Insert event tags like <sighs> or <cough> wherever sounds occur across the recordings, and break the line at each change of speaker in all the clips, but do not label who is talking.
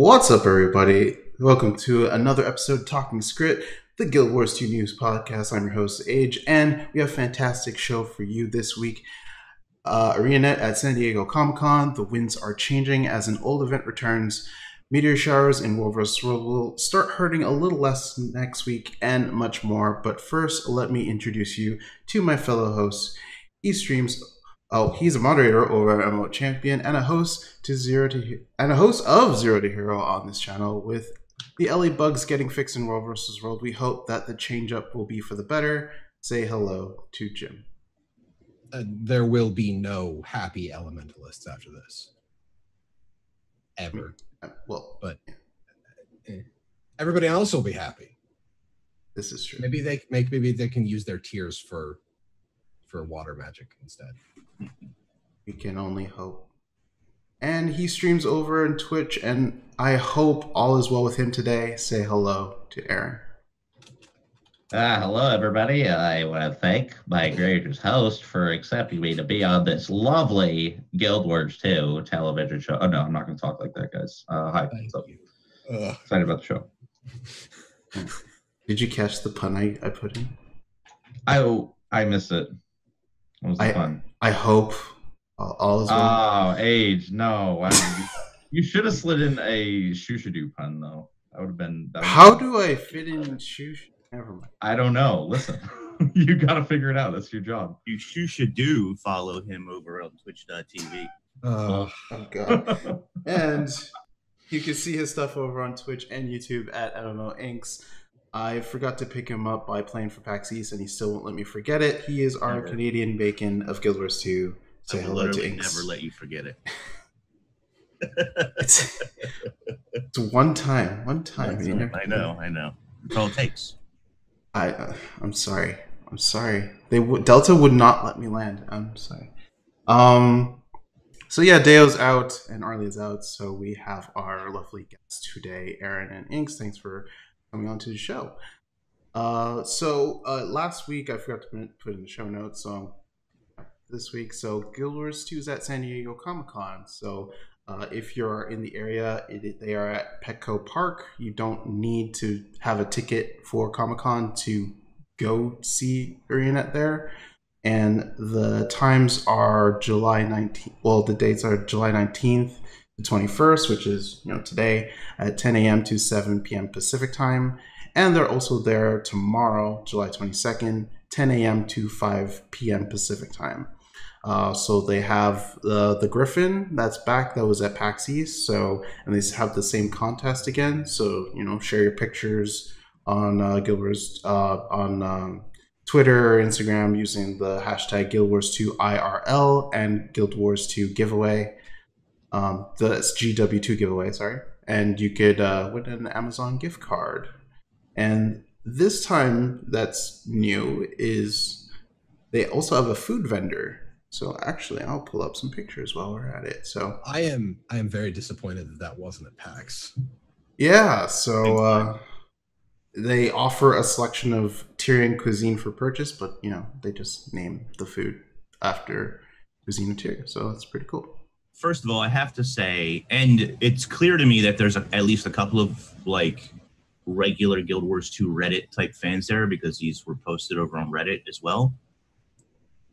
What's up, everybody? Welcome to another episode of Talking Skritt, the Guild Wars 2 News Podcast. I'm your host, Age, and we have a fantastic show for you this week. Uh, ArenaNet at San Diego Comic Con. The winds are changing as an old event returns. Meteor showers in. World will start hurting a little less next week, and much more. But first, let me introduce you to my fellow hosts. He streams Oh, he's a moderator over at MMO Champion and a host to Zero to and a host of Zero to Hero on this channel. With the Ele bugs getting fixed in World vs. World, we hope that the change up will be for the better. Say hello to Jim.
uh, there will be no happy elementalists after this ever
Uh, Well,
but eh, everybody else will be happy
this is true.
maybe they make maybe they can use their tears for for water magic instead
We can only hope. And he streams over on Twitch, and I hope all is well with him today. Say hello to Aaron.
Ah, hello, everybody. I want to thank my gracious host for accepting me to be on this lovely Guild Wars 2 television show. Oh, no, I'm not going to talk like that, guys. Uh, hi.
Thank
What's up?
you. Ugh.
Excited about the show.
Did you catch the pun I, I put in?
I I missed it. What was the
I-
fun?
I hope all, all is well.
Oh, age. No. Why did you, you should have slid in a shooshadoo pun, though. That would have been. That would've
How
been-
do I fit in shoes? Never mind.
I don't know. Listen, <laughs> you got to figure it out. That's your job.
you sh- should do follow him over on twitch.tv.
Ugh.
Oh god. <laughs> and you can see his stuff over on Twitch and YouTube at MMO Inks. I forgot to pick him up by playing for PAX East, and he still won't let me forget it. He is our
Never.
Canadian bacon of Guild Wars 2. Say
I will
hello to Inks.
never let you forget it.
It's, it's one time, one <laughs> time.
All- I know, I know. That's all it takes.
I, uh, I'm sorry. I'm sorry. They would Delta would not let me land. I'm sorry. Um. So yeah, Deo's out and Arlie's out. So we have our lovely guests today, Aaron and Inks. Thanks for coming on to the show. Uh, so uh, last week I forgot to put- in the show notes. So this week, so Guild Wars 2 is at San Diego Comic Con. So uh, if you're in the area, it, they are at Petco Park. You don't need to have a ticket for Comic Con to go see ArenaNet there. And the times are July 19th. Well, the dates are July 19th to 21st, which is you know today at 10 a.m. to 7 p.m. Pacific time. And they're also there tomorrow, July 22nd, 10 a.m. to 5 p.m. Pacific time. Uh, so they have the the Griffin that's back that was at PAX East. So and they have the same contest again. So you know, share your pictures on uh, Wars uh, on um, Twitter, Instagram using the hashtag Guild Wars 2 IRL and Guild Wars 2 giveaway. Um, that's GW2 giveaway, sorry. And you could uh, win an Amazon gift card. And this time, that's new is they also have a food vendor. So actually, I'll pull up some pictures while we're at it. So
i am i am very disappointed that that wasn't at pax
yeah, so uh, they offer a selection of Tyrian cuisine for purchase, but you know they just name the food after cuisine of Tyrion, so it's pretty cool.
First of all, I have to say, and it's clear to me that there's a, at least a couple of like regular Guild Wars 2 Reddit type fans there because these were posted over on Reddit as well.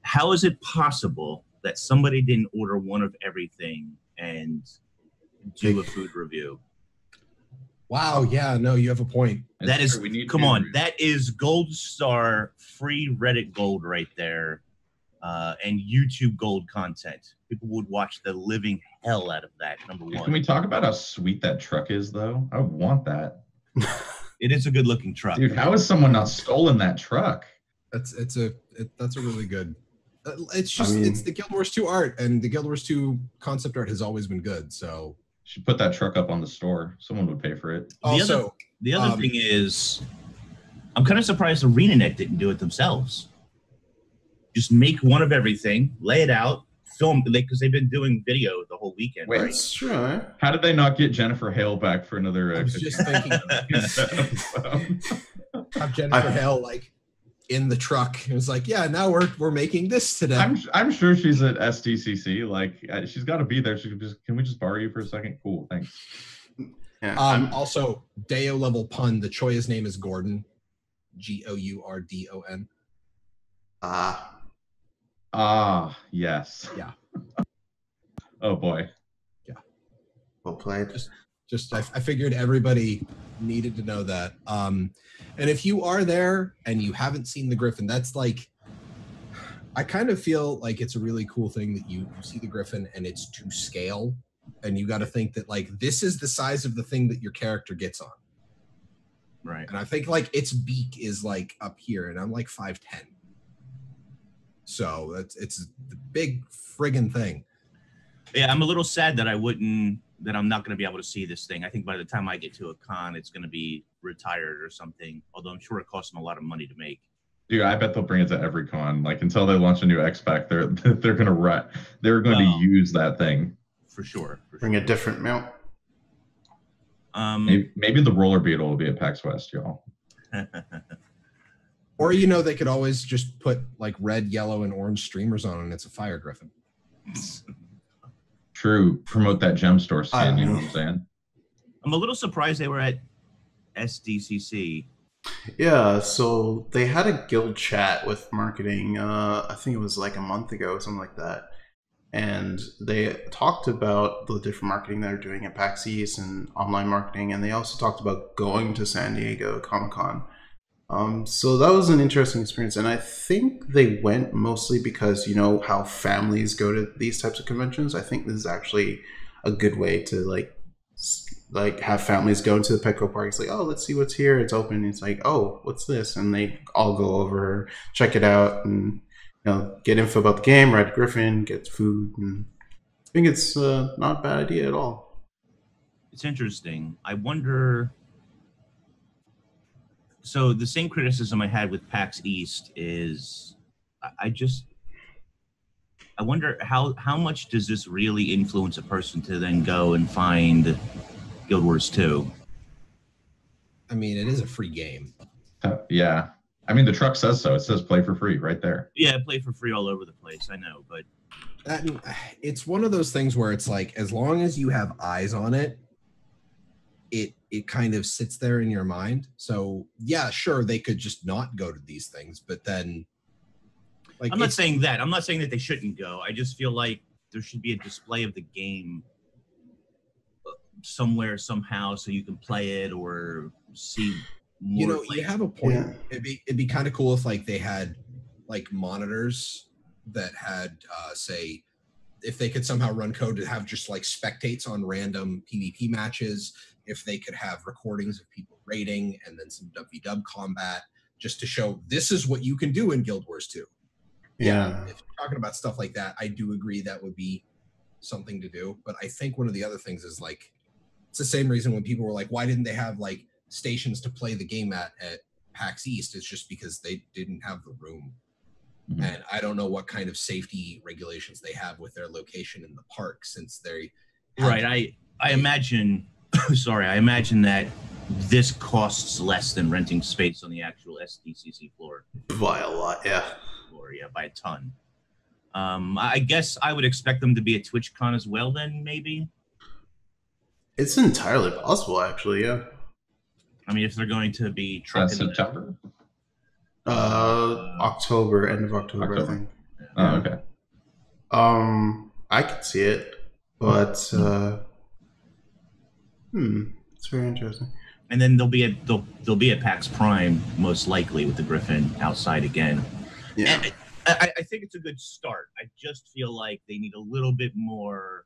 How is it possible that somebody didn't order one of everything and do a food review?
wow yeah no you have a point
That's
that is.
We need
come
to-
on that is gold star free reddit gold right there uh, and youtube gold content people would watch the living hell out of that number one
Can we talk about how sweet that truck is, though? I want that. <laughs>
it is a good looking truck
Dude, how has someone not stolen that truck?
that's it's a it, that's a really good uh, it's just
mean-
it's the guild wars 2 art and the guild wars 2 concept art has always been good so
Should put that truck up on the store. Someone would pay for it.
other-
also
the other
um,
thing is i'm kind of surprised arenanet didn't do it themselves just make one of everything lay it out film because they've been doing video the whole weekend
Wait,
right?
That's true. eh?
How did they not get Jennifer Hale back for another?
I
Uh,
was just thinking <laughs> <laughs> have Jennifer
I-
Hale like in the truck. It was like, yeah, now we're we're making this today.
I'm I'm sure she's at SDCC. Like uh, she's got to be there. She could just can we just borrow you for a second? Cool, thanks.
Yeah.
Um,
I'm-
also, Deo level pun. The Choya's name is Gordon. G O U R D O N.
Ah,
Ah, yes.
Yeah.
oh boy. Yeah.
Well played.
Just I, I figured everybody needed to know that. Um, and if you are there and you haven't seen the Griffin, that's like I kind of feel like it's a really cool thing that you, you see the Griffin and it's to scale, and you got to think that like this is the size of the thing that your character gets on.
Right.
And I think like its beak is like up here, and I'm like five ten. So that's it's the big friggin' thing.
Yeah, I'm a little sad that I wouldn't that I'm not going to be able to see this thing. I think by the time I get to a con, it's going to be retired or something. Although I'm sure it costs them a lot of money to make.
Dude, I bet they'll bring it to every con. Like until they launch a new X Pack, they're <laughs> they're gonna run. They're going
Well-
to use that thing.
For sure. For
Bring a different mount.
Um,
Maybe, maybe the roller beetle will be at PAX West, y'all. <laughs>
Or you know, they could always just put like red, yellow, and orange streamers on, and it's a fire griffin.
True. Promote that gem store skin.
I
You know
know.
what I'm saying?
I'm a little surprised they were at SDCC.
Yeah, so they had a guild chat with marketing. Uh, I think it was like a month ago, something like that. And they talked about the different marketing they're doing at PAX East and online marketing, and they also talked about going to San Diego Comic Con. Um, so that was an interesting experience, and I think they went mostly because you know how families go to these types of conventions. I think this is actually a good way to like like have families go into the Petco Park. It's like, oh, let's see what's here. It's open. It's like, oh, what's this? And they all go over, check it out, and you know, get info about the game. Ride Griffin, get food, and I think it's uh, not a bad idea at all.
It's interesting. I wonder. So the same criticism I had with PAX East is, I- I just, I wonder how how much does this really influence a person to then go and find Guild Wars 2?
I mean, it is a free game.
Uh, yeah. I mean, the truck says so. It says play for free right there.
Yeah, play for free all over the place. I know, but
That it's one of those things where it's like as long as you have eyes on it, it it kind of sits there in your mind. So yeah, sure, they could just not go to these things, but then like
I'm not saying that. I'm not saying that they shouldn't go. I just feel like there should be a display of the game uh, somewhere somehow so you can play it or see more.
you know
like-
you have a point
Yeah.
it'd be it'd be kind of cool if like they had like monitors that had uh say if they could somehow run code to have just like spectates on random pvp matches if they could have recordings of people raiding and then some WvW combat just to show this is what you can do in guild wars 2
Yeah,
if you're talking about stuff like that i do agree that would be something to do but i think one of the other things is like it's the same reason when people were like why didn't they have like stations to play the game at at pax east it's just because they didn't have the room
Mhm.
and i don't know what kind of safety regulations they have with their location in the park since they had
right. I I imagine. <laughs> sorry, I imagine that this costs less than renting space on the actual SDCC floor.
by a lot. Yeah,
Floor, yeah, by a ton. Um, I guess I would expect them to be at TwitchCon as well. Then maybe.
it's entirely possible, actually. Yeah.
I mean, if they're going to be
That's
trucking the-
September.
Uh, October, end of October,
October.
I think.
Oh, okay.
Um, I could see it, but uh, hmm, it's very interesting.
and then they'll be at they'll they'll be at PAX Prime most likely with the Griffin outside again.
Yeah,
And I, I think it's a good start. I just feel like they need a little bit more.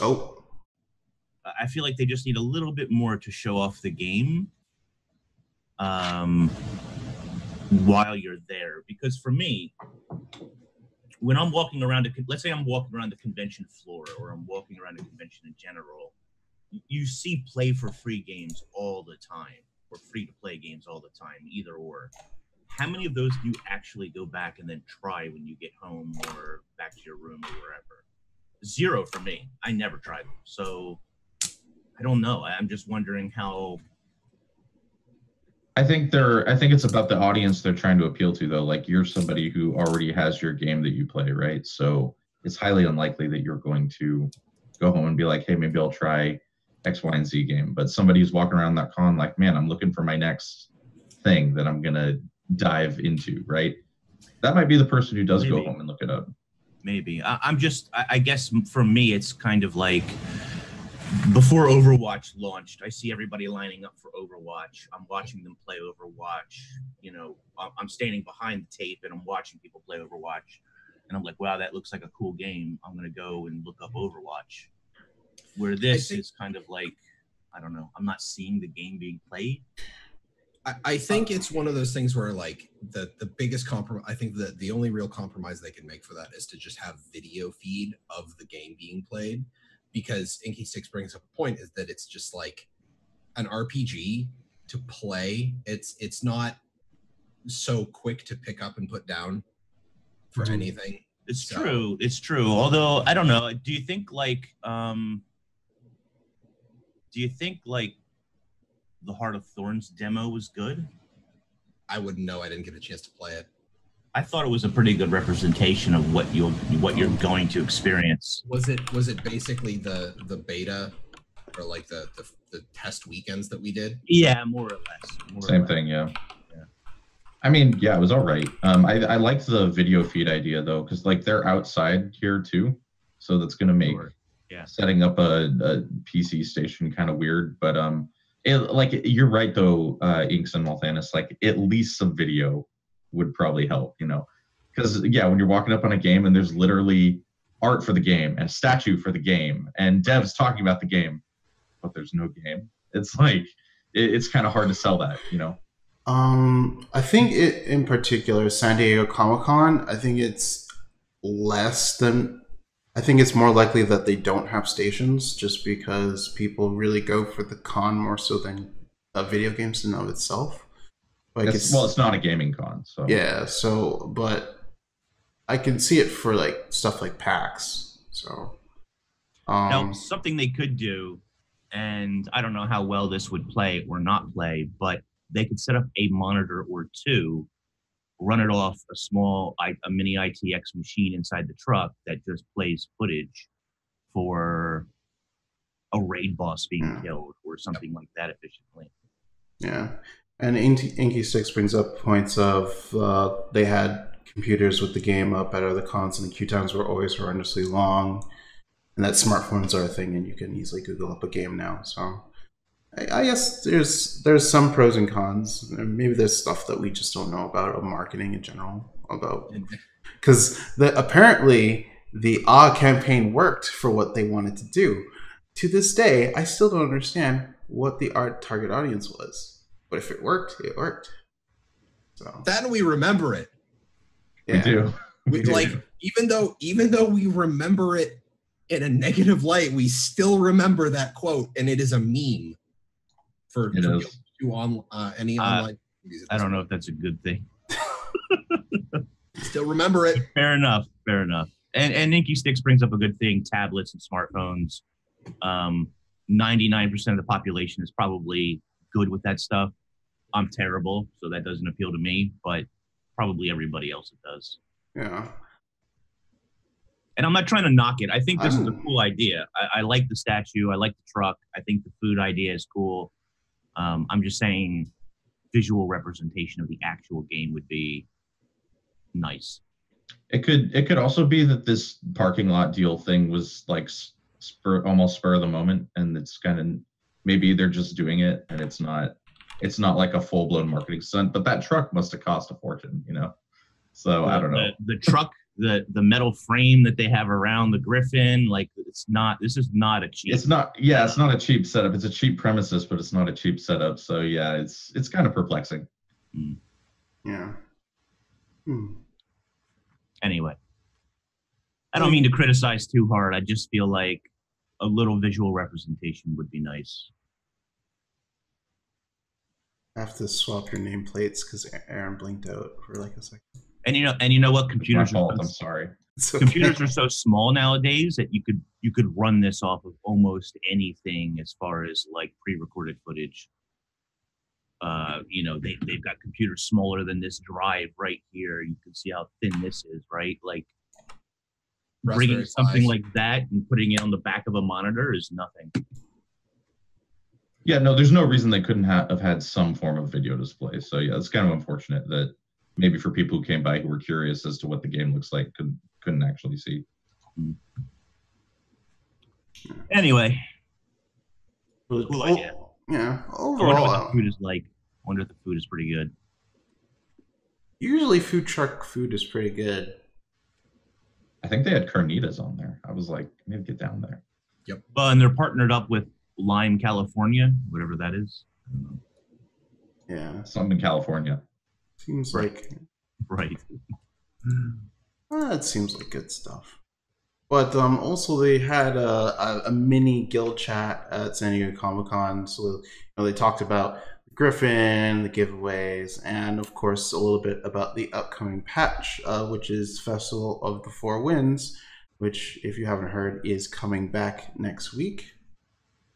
oh,
I feel like they just need a little bit more to show off the game. Um, while you're there, because for me, when I'm walking around a, con- let's say I'm walking around the convention floor or I'm walking around a convention in general, y- you see play for free games all the time or free to play games all the time, either or. How many of those do you actually go back and then try when you get home or back to your room or wherever? Zero for me. I never tried them. So I don't know. I'm just wondering how.
I think they're. I think it's about the audience they're trying to appeal to, though. Like you're somebody who already has your game that you play, right? So it's highly unlikely that you're going to go home and be like, "Hey, maybe I'll try X, Y, and Z game, but somebody who's walking around that con like, man, I'm looking for my next thing that I'm gonna dive into, right? That might be the person who does go home and look it up.
maybe. I, i'm just I, I guess for me it's kind of like before overwatch launched i see everybody lining up for overwatch. I'm watching them play overwatch you know I'm- i'm standing behind the tape and i'm watching people play overwatch. And i'm like wow that looks like a cool game. I'm going to go and look up overwatch where this
think-
is kind of like i don't know i'm not seeing the game being played
I, I think it's one of those things where like the the biggest compromise I think that the only real compromise they can make for that is to just have video feed of the game being played because Inky Six brings up a point is that it's just like an RPG to play. It's it's not so quick to pick up and put down for
Mhm.
anything.
It's
So-
true. It's true. Although I don't know. Do you think like um do you think like the Heart of Thorns demo was good?
I wouldn't know. I didn't get a chance to play it.
I thought it was a pretty good representation of what you'll what you're going to experience.
Was it was it basically the the beta or like the the, the test weekends that we did?
Yeah, more or less. More
Same
less.
thing, yeah.
Yeah.
I mean, yeah, it was all right. Um, I, I liked the video feed idea though, because like they're outside here too, so that's gonna make
Sure. Yeah.
setting up a, a PC station kind of weird. But um, it, like you're right though, uh, Inks and Malthanis, like at least some video would probably help, you know, because yeah, when you're walking up on a game and there's literally art for the game and a statue for the game and devs talking about the game, but there's no game. It's like it, it's kind of hard to sell that, you know.
Um, I think it in particular, San Diego Comic Con. I think it's less than. I think it's more likely that they don't have stations, just because people really go for the con more so than uh, video games in and of itself. Like
It's,
it's,
well, it's not a gaming con, so
yeah. So, but I can see it for like stuff like PAX. So, um,
Now, something they could do, and I don't know how well this would play or not play, but they could set up a monitor or two, run it off a small, a mini ITX machine inside the truck that just plays footage for a raid boss being
Yeah.
killed or something like that efficiently.
Yeah, and Inky, Inky Six brings up points of uh, they had computers with the game up at other cons, and the queue times were always horrendously long, and that smartphones are a thing, and you can easily Google up a game now. So, I, I guess there's there's some pros and cons. Maybe there's stuff that we just don't know about of marketing in general about because the apparently the Ah campaign worked for what they wanted to do. To this day, I still don't understand what the art target audience was. But if it worked, it worked. So
Then we remember it.
we
yeah.
do.
We,
do.
like even though even though we remember it in a negative light, we still remember that quote, and it is a meme for,
It
for
is.
to on uh, any
Uh,
online.
I don't know if that's a good thing.
Still remember it. <laughs>
Fair enough. Fair enough. And and Inky Sticks brings up a good thing: tablets and smartphones. Um, Ninety-nine percent of the population is probably good with that stuff. I'm terrible, so that doesn't appeal to me. But probably everybody else it does.
Yeah.
And I'm not trying to knock it. I think this is a
I'm-
cool idea. I, I like the statue. I like the truck. I think the food idea is cool. Um, I'm just saying, visual representation of the actual game would be nice.
It could it could also be that this parking lot deal thing was like spur almost spur of the moment, and it's kind of maybe they're just doing it, and it's not it's not like a full blown marketing stunt. But that truck must have cost a fortune, you know. So I don't know.
The, the truck, the the metal frame that they have around the Griffin, like it's not. This is not a cheap.
It's not yeah, it's not a cheap setup. It's a cheap premises, but it's not a cheap setup. So yeah, it's it's kind of perplexing.
Yeah. Hmm.
anyway. I don't mean to criticize too hard. I just feel like a little visual representation would be nice.
I have to swap your nameplates because Aaron blinked out for like a second.
And you know, and you know what? Computers
fault.
are
I'm sorry.
It's okay.
computers are so small nowadays that you could you could run this off of almost anything as far as like pre-recorded footage. Uh, you know, they they've got computers smaller than this drive right here. You can see how thin this is, right? Like bringing something
Pis.
like that and putting it on the back of a monitor is nothing.
Yeah, no, there's no reason they couldn't ha- have had some form of video display. So yeah, it's kind of unfortunate that maybe for people who came by who were curious as to what the game looks like couldn't couldn't actually see.
Anyway,
But
Cool
o-
idea.
Yeah.
I wonder what the food is like. I wonder if the food is pretty good.
usually food truck food is pretty good.
I think they had carnitas on there. I was like, maybe get down there. Yep.
Well, and they're partnered up with Lime, California, whatever that is. I don't know.
Yeah.
Something in California.
Seems like
Right.
Uh, <sighs> it seems like good stuff. But um, also they had a, a, a mini guild chat at San Diego Comic Con. So you know, they talked about the Griffin, the giveaways, and of course a little bit about the upcoming patch, uh, which is Festival of the Four Winds, which, if you haven't heard, is coming back next week.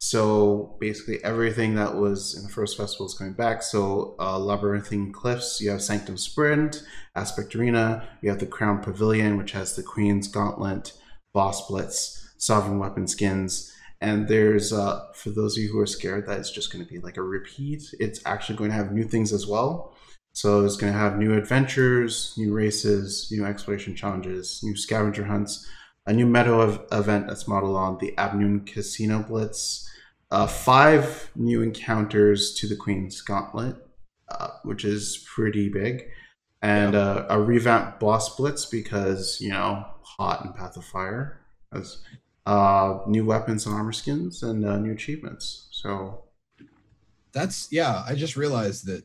So basically, everything that was in the first festival is coming back. So uh, Labyrinthine Cliffs, you have Sanctum Sprint, Aspect Arena, you have the Crown Pavilion, which has the Queen's Gauntlet, Boss Blitz, Sovereign Weapon skins, and there's uh, for those of you who are scared that it's just going to be like a repeat. It's actually going to have new things as well. So it's going to have new adventures, new races, new exploration challenges, new scavenger hunts, a new meta ev- event that's modeled on the Amnoon Casino Blitz, uh, five new encounters to the Queen's Gauntlet, uh, which is pretty big, and uh, a revamped boss blitz because you know HoT and Path of Fire, as uh, new weapons and armor skins and uh, new achievements. So
That's yeah. I just realized that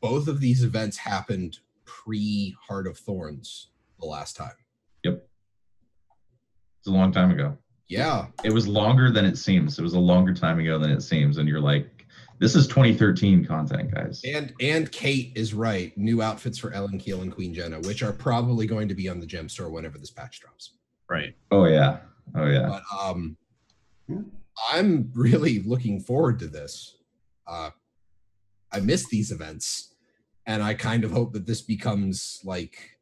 both of these events happened pre Heart of Thorns the last time.
Yep, it's a long time ago.
Yeah,
It was longer than it seems. It was a longer time ago than it seems. And you're like, this is 2013 content, guys.
and and Kate is right. New outfits for Ellen Kiel and Queen Jennah, which are probably going to be on the gem store whenever this patch drops.
Right.
Oh yeah. Oh yeah.
But um, I'm really looking forward to this. Uh, I miss these events, and I kind of hope that this becomes like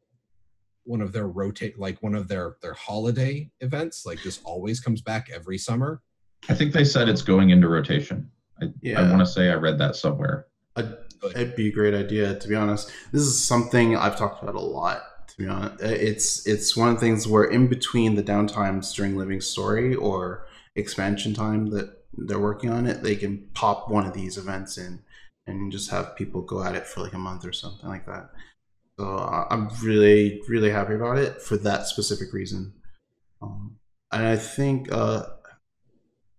one of their rotate, like one of their their holiday events. Like this always comes back every summer.
I think they said it's going into rotation. I, I want to say I read that somewhere.
I'd- it'd be a great idea to be honest. This is something I've talked about a lot. To be honest, it's it's one of the things where in between the downtimes during Living Story or expansion time that they're working on it, they can pop one of these events in and just have people go at it for like a month or something like that. So I'm really really happy about it for that specific reason. Um, and I think uh,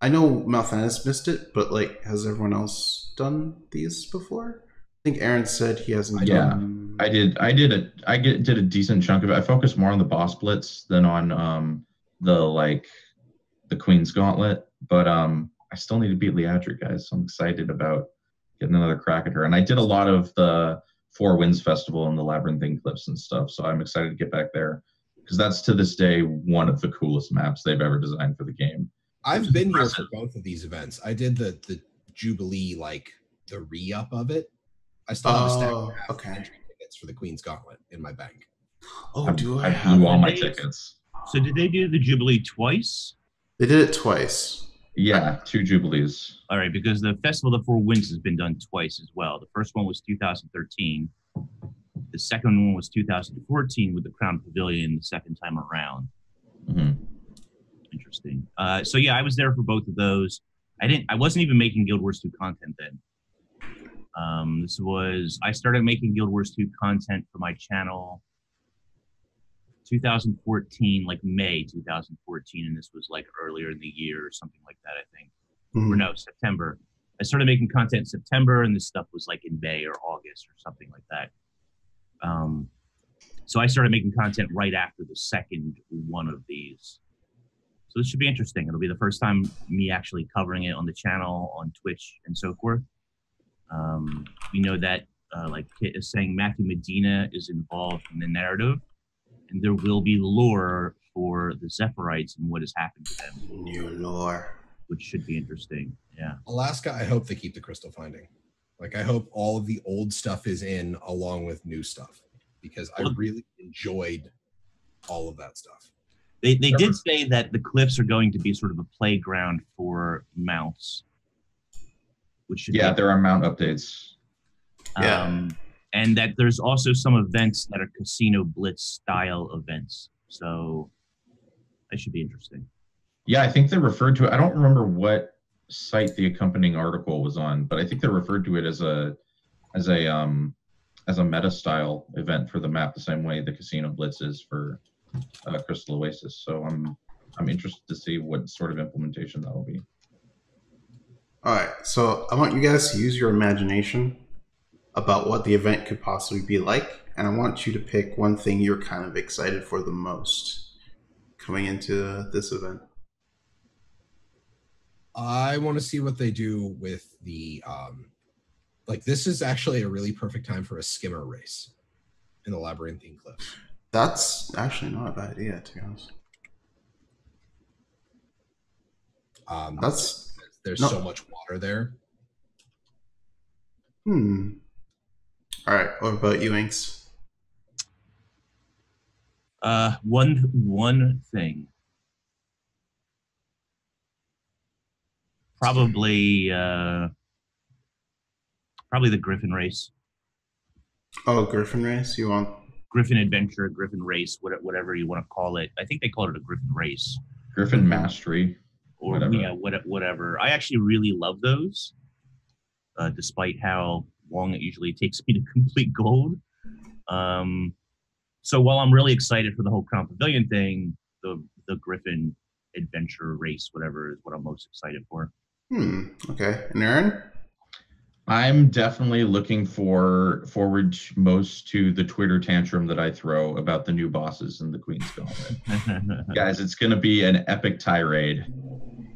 I know Malthanis missed it, but like, has everyone else done these before? I think Aaron said he hasn't.
Yeah,
done...
I did. I did a. I get, did a decent chunk of it. I focused more on the boss blitz than on um the like the Queen's Gauntlet. But um, I still need to beat Liadri, guys. So I'm excited about getting another crack at her. And I did a lot of the Four Winds Festival and the Labyrinthine Cliffs and stuff. So I'm excited to get back there because that's to this day one of the coolest maps they've ever designed for the game.
I've
is
been here for both of these events. I did the the Jubilee, like the re up of it. I still have a stack
Oh,
of half
okay.
entry tickets for the Queen's Gauntlet in my bank.
Oh,
I,
do I,
I
have?
blew all my tickets.
So did they do the Jubilee twice?
They did it twice.
Yeah, two Jubilees.
All right, because the Festival of the Four Winds has been done twice as well. The first one was 2013. The second one was 2014 with the Crown Pavilion the second time around.
hmm
Interesting. Uh, so yeah, I was there for both of those. I didn't. I wasn't even making Guild Wars 2 content then. Um, this was. I started making Guild Wars 2 content for my channel 2014, like May 2014, and this was like earlier in the year or something like that. I think. or
Mhm.
no, September. I started making content in September, and this stuff was like in May or August or something like that. Um, so I started making content right after the second one of these. So this should be interesting. It'll be the first time me actually covering it on the channel, on Twitch, and so forth. Um, we know that, uh, like Kit is saying, Matthew Medina is involved in the narrative, and there will be lore for the Zephyrites and what has happened to them,
New lore.
which should be interesting. Yeah.
Alaska, I hope they keep the crystal finding. Like I hope all of the old stuff is in along with new stuff because I
Well-
really enjoyed all of that stuff.
They, they did say that the cliffs are going to be sort of a playground for mounts. which should
Yeah,
make-
there are mount updates.
Um, yeah. And that there's also some events that are casino blitz style events. So that should be interesting.
Yeah, I think they referred to it. I don't remember what site the accompanying article was on, but I think they referred to it as a as a um as a meta style event for the map, the same way the Casino Blitz is for uh, Crystal Oasis. So I'm I'm interested to see what sort of implementation that will be.
All right, so I want you guys to use your imagination about what the event could possibly be like, and I want you to pick one thing you're kind of excited for the most coming into this event.
I want to see what they do with the um like this is actually a really perfect time for a skimmer race in the labyrinthine cliffs.
That's actually not a bad idea, to be honest.
Um
That's
there's
no.
so much water there.
hmm. All right, what about you, Inks?
Uh, one one thing. Probably uh, probably the Griffin race,
Oh, Griffin race. You want?
Griffin adventure, Griffin race, whatever you want to call it. I think they call it a Griffin race,
Griffin Mastery.
or
Whatever.
yeah, whatever. I actually really love those, uh, despite how long it usually takes me to complete gold. Um, so while I'm really excited for the whole Crown Pavilion thing, the the Griffin adventure race, whatever, is what I'm most excited for.
Hmm. Okay, and Aaron?
I'm definitely looking for forward most to the Twitter tantrum that I throw about the new bosses in the Queen's Gauntlet. <laughs> Guys, it's going to be an epic tirade,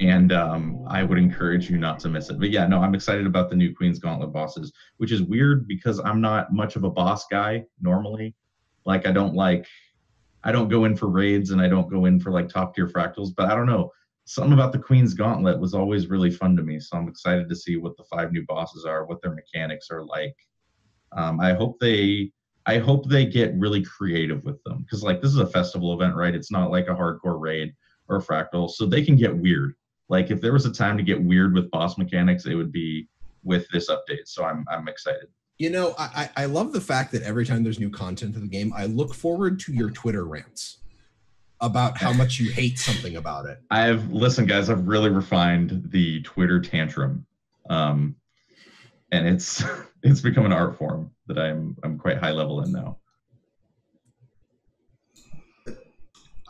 and um, I would encourage you not to miss it. But yeah, no, I'm excited about the new Queen's Gauntlet bosses, which is weird because I'm not much of a boss guy normally. Like, I don't like, I don't go in for raids and I don't go in for like top tier fractals, but I don't know. Something about the Queen's Gauntlet was always really fun to me. So I'm excited to see what the five new bosses are, what their mechanics are like. Um, I hope they I hope they get really creative with them because like this is a festival event, right? It's not like a hardcore raid or fractal, so they can get weird. Like if there was a time to get weird with boss mechanics, it would be with this update. So I'm I'm excited.
You know, I, I I love the fact that every time there's new content to the game, I look forward to your Twitter rants about how much you hate something about it.
I've listen, guys. I've really refined the Twitter tantrum, um, and it's <laughs> it's become an art form that I'm I'm quite high level in now.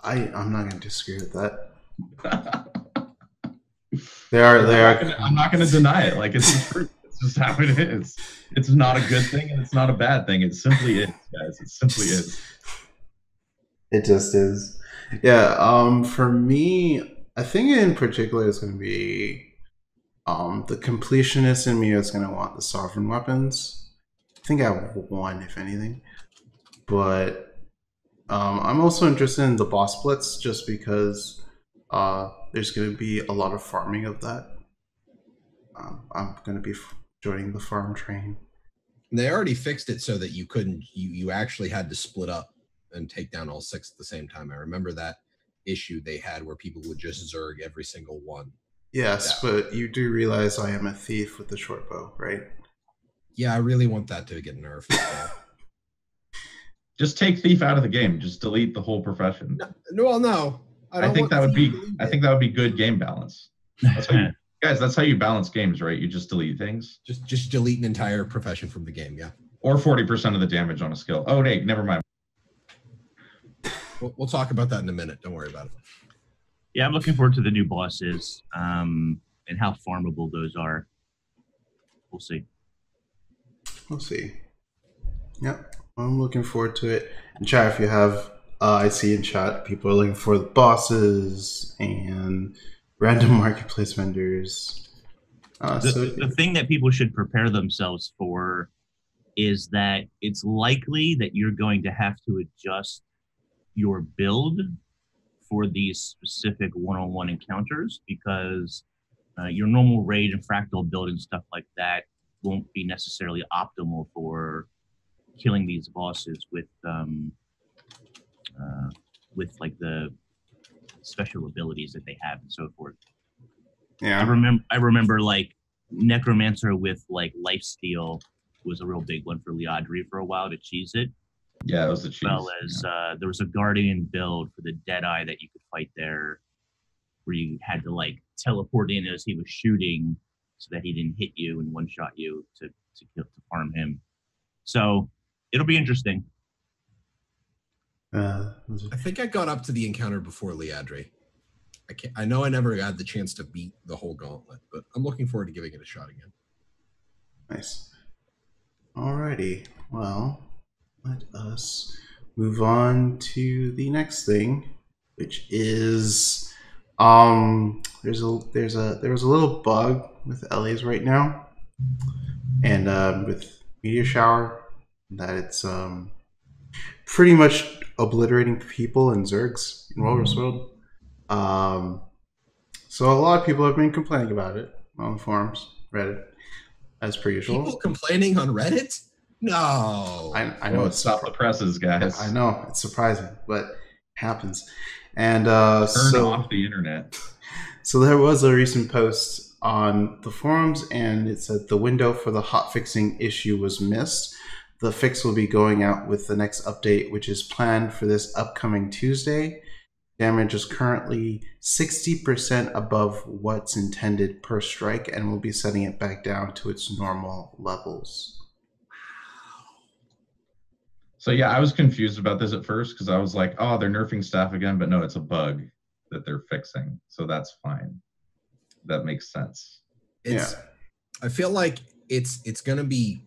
I I'm not going to disagree with that. <laughs> They are. They
I'm not
are.
gonna- I'm not going to deny it. Like it's the. It's just how it is. It's not a good thing and it's not a bad thing. It simply is, guys. It simply is.
It just is. Yeah. Um. For me, I think in particular it's going to be, um, the completionist in me is going to want the sovereign weapons. I think I have one, if anything, but um, I'm also interested in the boss blitz just because uh, there's going to be a lot of farming of that. Um, I'm going to be joining the farm train.
They already fixed it so that you couldn't you you actually had to split up and take down all six at the same time. I remember that issue they had where people would just zerg every single one.
Yes, but you do realize I am a thief with the short bow, right?
Yeah, I really want that to get nerfed. though. <laughs>
Just take thief out of the game. Just delete the whole profession.
no, well, no.
I,
don't
think that would be.
Deleted.
I think that would be good game balance, That's how you- <laughs> guys. That's how you balance games, right? You just delete things,
just just delete an entire profession from the game. Yeah,
or forty percent of the damage on a skill. Oh, wait, never mind.
We'll, we'll talk about that in a minute. Don't worry about it.
yeah, I'm looking forward to the new bosses um, and how farmable those are. We'll see.
We'll see. Yep, I'm looking forward to it. And chat, if you have, uh, I see in chat people are looking for the bosses and random <laughs> marketplace vendors. Uh,
the,
so
the thing that people should prepare themselves for is that it's likely that you're going to have to adjust your build for these specific one-on-one encounters because uh, your normal raid and fractal build and stuff like that won't be necessarily optimal for killing these bosses with um, uh, with like the special abilities that they have and so forth.
Yeah, I
remember I remember like necromancer with like life steal was a real big one for Liadri for a while to cheese it.
Yeah, it was the
As well as uh, there was a guardian build for the Deadeye that you could fight there, where you had to like teleport in as he was shooting, so that he didn't hit you and one shot you to to kill to farm him. So it'll be interesting.
Uh,
I think I got up to the encounter before Liadri. I can't, I know I never had the chance to beat the whole gauntlet, but I'm looking forward to giving it a shot again.
Nice. Alrighty. Well, let us move on to the next thing, which is um there's a there's a there was a little bug with Ele's right now. And um with Meteor Shower that it's um pretty much obliterating people and Zergs in Walrus World. Um so a lot of people have been complaining about it on the forums, Reddit, as per usual.
People complaining on Reddit? No.
I, I know
Well,
it's
stop the presses, guys.
I know it's surprising, but it happens. And uh,
Turn
so,
off the internet. <laughs>
so there was a recent post on the forums, and it said the window for the hot fixing issue was missed. The fix will be going out with the next update, which is planned for this upcoming Tuesday. Damage is currently 60% above what's intended per strike, and we'll be setting it back down to its normal levels.
So yeah, I was confused about this at first because I was like, oh, they're nerfing staff again, but no, it's a bug that they're fixing. So that's fine. That makes sense.
it's
yeah.
I feel like it's it's gonna be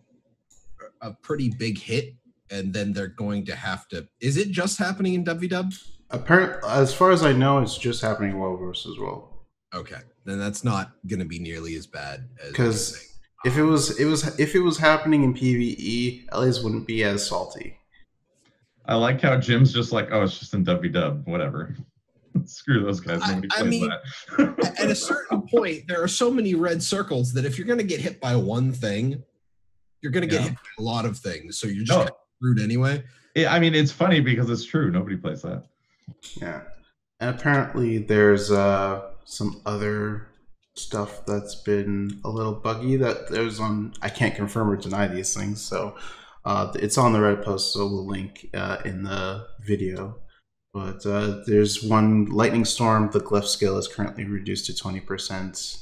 a a pretty big hit, and then they're going to have to. Is it just happening in WvW?
Apparent, as far as I know, it's just happening well versus well.
Okay, then that's not gonna be nearly as bad as
'Cause
anything.
If it was, it was, if it was happening in PVE, Ele's wouldn't be as salty.
I like how Jim's just like, oh, it's just in WvW, whatever. <laughs> Screw those guys.
I-
Nobody
I
plays
mean,
that.
at a certain <laughs> point, there are so many red circles that if you're gonna get hit by one thing, you're gonna get
Yeah.
hit by a lot of things. So you're just
No.
screwed anyway.
Yeah, I mean, it's funny because it's true. Nobody plays that.
Yeah, and apparently there's uh some other stuff that's been a little buggy that there's on. I can't confirm or deny these things, so uh, it's on the Reddit post, so we'll link uh, in the video. But uh, there's one lightning storm. The glyph scale is currently reduced to twenty percent,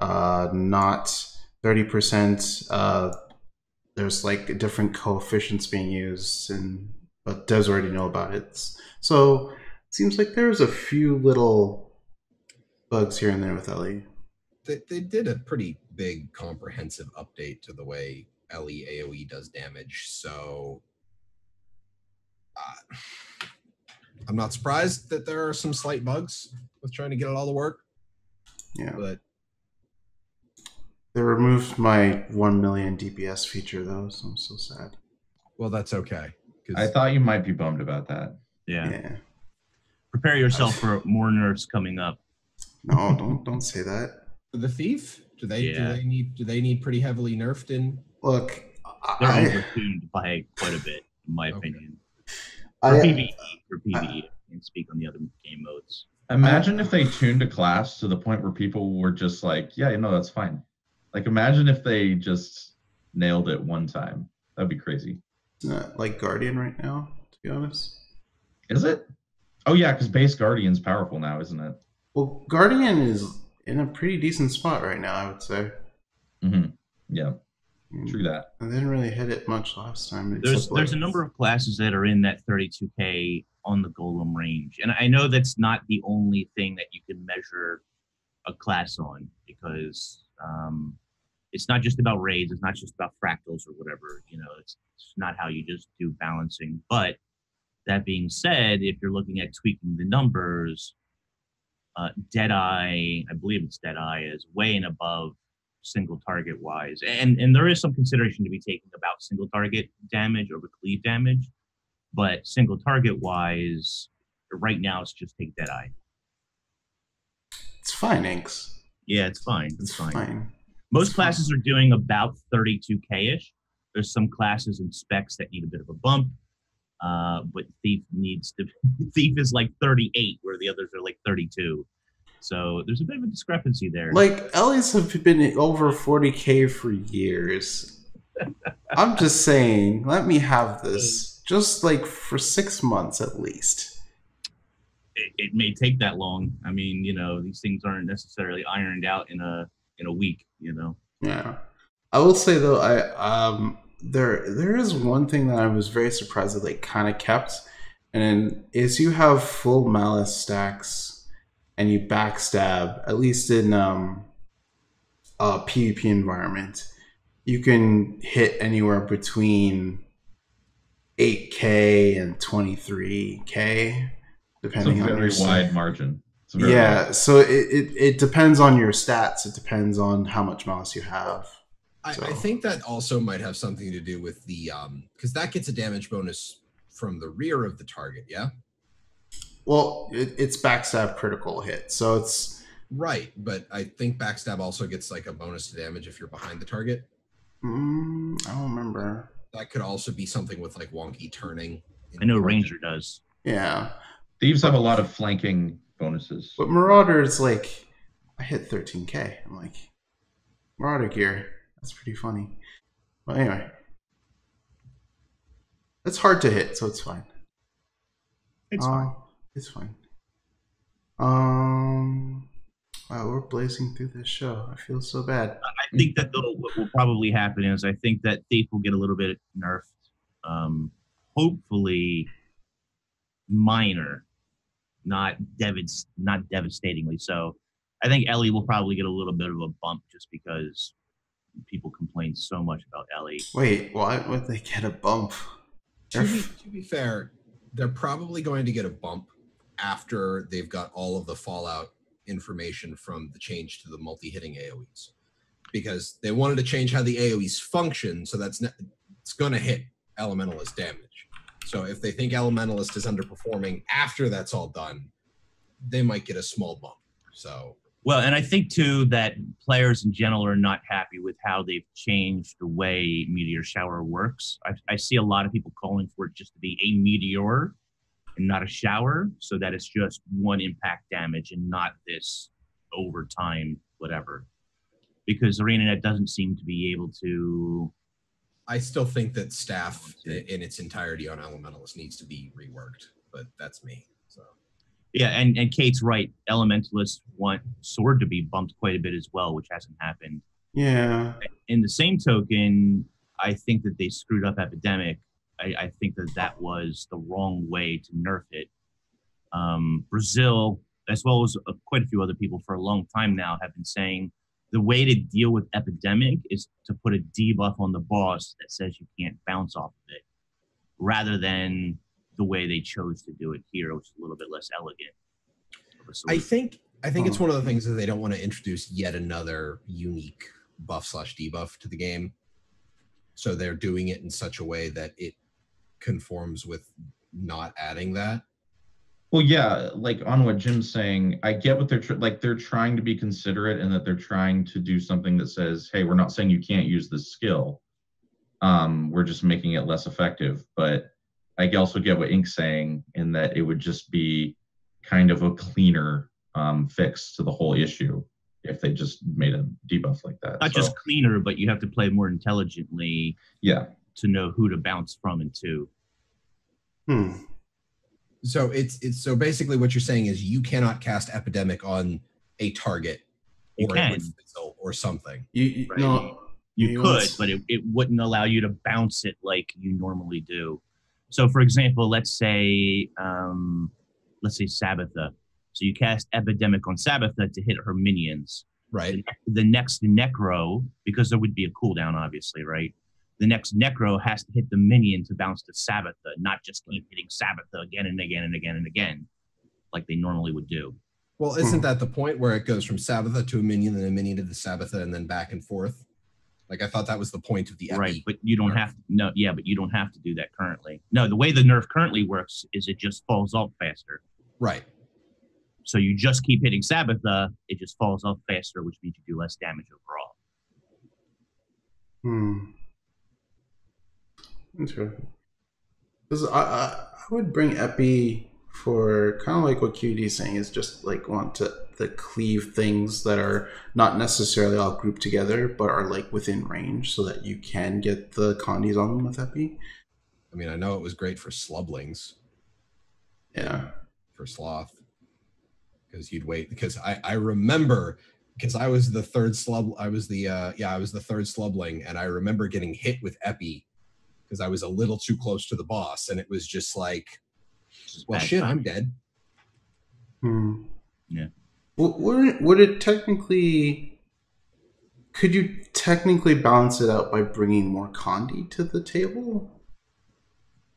uh, not thirty percent. Uh, there's like different coefficients being used, and but devs already know about it. So seems like there's a few little bugs here and there with Ele.
They, they did a pretty big comprehensive update to the way Ele AoE does damage. So uh, <sighs> I'm not surprised that there are some slight bugs with trying to get it all to work.
Yeah,
But
they removed my one million DPS feature though, so I'm so sad.
well, that's okay. 'cause
I thought you might be bummed about that.
Yeah.
Yeah,
Prepare yourself for more nerfs coming up.
no, don't don't say that.
the thief, do they
Yeah.
do they need do they need pretty heavily nerfed in?
Look,
They're
I,
overtuned by quite a bit, in my
Okay.
opinion. For
I,
PvE, for PvE, I can speak on the other game modes.
Imagine if they tuned a class to the point where people were just like, yeah, you know, that's fine. Like, imagine if they just nailed it one time. That'd be crazy.
it's not like Guardian right now, to be honest.
Is it? Oh, yeah, because base Guardian's powerful now, isn't it?
Well, Guardian is in a pretty decent spot right now, I would say.
hmm Yeah, true that.
I didn't really hit it much last time.
There's
except,
there's a number of classes that are in that 32k on the golem range, and I know that's not the only thing that you can measure a class on because um, it's not just about raids, it's not just about fractals or whatever. You know, it's, it's not how you just do balancing. But that being said, if you're looking at tweaking the numbers, uh, Deadeye, I believe it's Deadeye, is way and above single target wise. And and there is some consideration to be taken about single target damage over cleave damage, but single target wise, right now it's just take Deadeye.
It's fine, Inks.
Yeah, it's fine. It's
It's
fine.
fine.
Most
It's fine.
classes are doing about 32k ish. There's some classes and specs that need a bit of a bump. Uh, but Thief needs to <laughs> Thief is like 38, where the others are like 32. So there's a bit of a discrepancy there.
Like Ele's have been over 40k for years. <laughs> I'm just saying, let me have this. Just like for six months at least.
it, it may take that long. I mean, you know, these things aren't necessarily ironed out in a in a week. You know.
Yeah. I will say though, I um there there is one thing that I was very surprised that they kind of kept, and is you have full malice stacks and you backstab, at least in um a PvP environment, you can hit anywhere between 8k and 23k,
It's a
depending on
very
your
wide margin. It's very
yeah,
wide-
so it, it, it depends on your stats. It depends on how much malice you have.
I,
So-
I think that also might have something to do with the um because that gets a damage bonus from the rear of the target. Yeah,
Well, it, it's backstab critical hit, so it's
right. But I think backstab also gets like a bonus to damage if you're behind the target.
mm, I don't remember.
That could also be something with like wonky turning.
I know Ranger does.
Yeah,
Thieves have a lot of flanking bonuses.
but Marauder is like I hit 13k. I'm like Marauder gear. That's pretty funny. But anyway, it's hard to hit, so it's fine.
It's
Uh,
fine.
It's fine. Um. Wow, we're blazing through this show. I feel so bad.
I think that though, what will probably happen is I think that Thief will get a little bit nerfed. Um, hopefully, minor, not devas- not devastatingly. So, I think Ele will probably get a little bit of a bump just because people complain so much about Ele.
Wait, why would they get a bump?
To be, to be fair, they're probably going to get a bump after they've got all of the Fallout information from the change to the multi-hitting AOE's, because they wanted to change how the AOE's function, so that's ne- it's going to hit Elementalist damage. So if they think Elementalist is underperforming after that's all done, they might get a small bump. So
Well, and I think too that players in general are not happy with how they've changed the way Meteor Shower works. I, I see a lot of people calling for it just to be a meteor and not a shower, so that it's just one impact damage and not this overtime whatever. Because ArenaNet doesn't seem to be able to.
I still think that staff in its entirety on Elementalist needs to be reworked, but that's me. So.
Yeah, and, and Kate's right. Elementalists want Sword to be bumped quite a bit as well, which hasn't happened.
Yeah.
in the same token, I think that they screwed up Epidemic. I, I think that that was the wrong way to nerf it. Um, Brazil, as well as uh, quite a few other people for a long time now, have been saying the way to deal with Epidemic is to put a debuff on the boss that says you can't bounce off of it, rather than the way they chose to do it here, which is a little bit less elegant. of a
I
solution.
think I think it's
Oh.
one of the things that they don't want to introduce yet another unique buff slash debuff to the game. So they're doing it in such a way that it conforms with not adding that.
Well, yeah, like on what Jim's saying, I get what they're tr- like. They're trying to be considerate and that they're trying to do something that says, "Hey, we're not saying you can't use this skill. Um, we're just making it less effective." But I also get what Ink's saying in that it would just be kind of a cleaner um, fix to the whole issue if they just made a debuff like that.
not
So,
just cleaner, but you have to play more intelligently
yeah,
to know who to bounce from and to.
Hmm.
So it's it's so basically what you're saying is you cannot cast epidemic on a target
You
or
can.
fizzle or something.
You, you
Right.
no.
You
you
could,
want-
but it, it wouldn't allow you to bounce it like you normally do. So, for example, let's say, um, let's say Sabetha. So you cast Epidemic on Sabetha to hit her minions.
Right.
The next Necro, because there would be a cooldown, obviously, right? The next Necro has to hit the minion to bounce to Sabetha, not just keep hitting Sabetha again and again and again and again, like they normally would do.
Well, isn't that the point where it goes from Sabetha to a minion and a minion to the Sabetha and then back and forth? Like I thought that was the point of the epi.
right but you don't
nerf.
have no yeah but you don't have to do that currently no the way the nerf currently works is it just falls off faster
Right.
so you just keep hitting sabetha it just falls off faster which means you do less damage overall
Hmm. Interesting. Because I, I I would bring Epi for kind of like what QD is saying is just like want to the cleave things that are not necessarily all grouped together, but are like within range, so that you can get the condies on them with Epi.
I mean, I know it was great for slublings,
Yeah.
for sloth, because you'd wait. Because I I remember because I was the third slub. I was the uh yeah I was the third slubling, and I remember getting hit with epi because I was a little too close to the boss, and it was just like,
Just
well,
bad
shit, I'm dead.
Hmm.
Yeah.
Would, would it, would it technically? Could you technically balance it out by bringing more Condi to the table?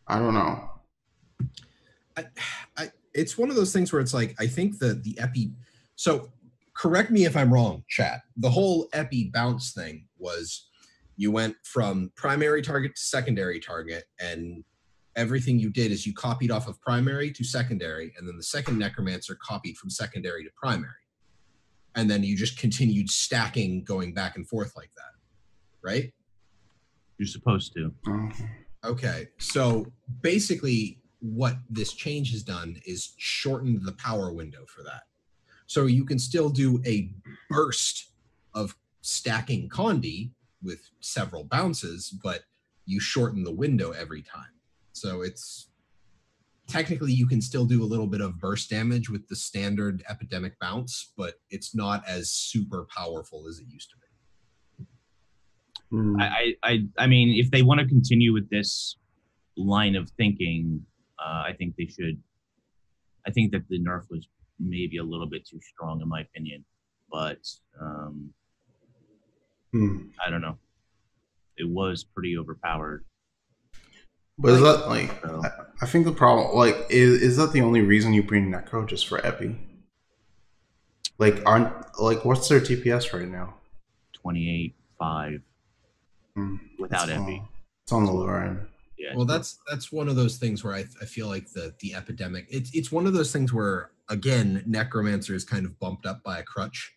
I don't know.
I, I, it's one of those things where it's like I think the the epi. So correct me if I'm wrong, chat. The whole epi bounce thing was you went from primary target to secondary target, and everything you did is you copied off of primary to secondary, and then the second necromancer copied from secondary to primary, and then you just continued stacking, going back and forth like that, right?
You're supposed to.
Okay, so basically, what this change has done is shortened the power window for that. So you can still do a burst of stacking Condi with several bounces, but you shorten the window every time. So it's technically you can still do a little bit of burst damage with the standard epidemic bounce, but it's not as super powerful as it used to be.
Hmm.
I, I, I, I mean, if they want to continue with this line of thinking, uh, I think they should. I think that the nerf was maybe a little bit too strong, in my opinion. But um,
Hmm.
I don't know. It was pretty overpowered.
But is that like?
So
I, I think the problem, like, is is that the only reason you bring Necro just for Epi? Like, aren't like what's their TPS right now?
28, 5
Hmm.
without
It's
Epi.
on- It's on the lower end.
Yeah.
Well, that's that's one of those things where I, I feel like the the epidemic. It's it's one of those things where again, necromancer is kind of bumped up by a crutch,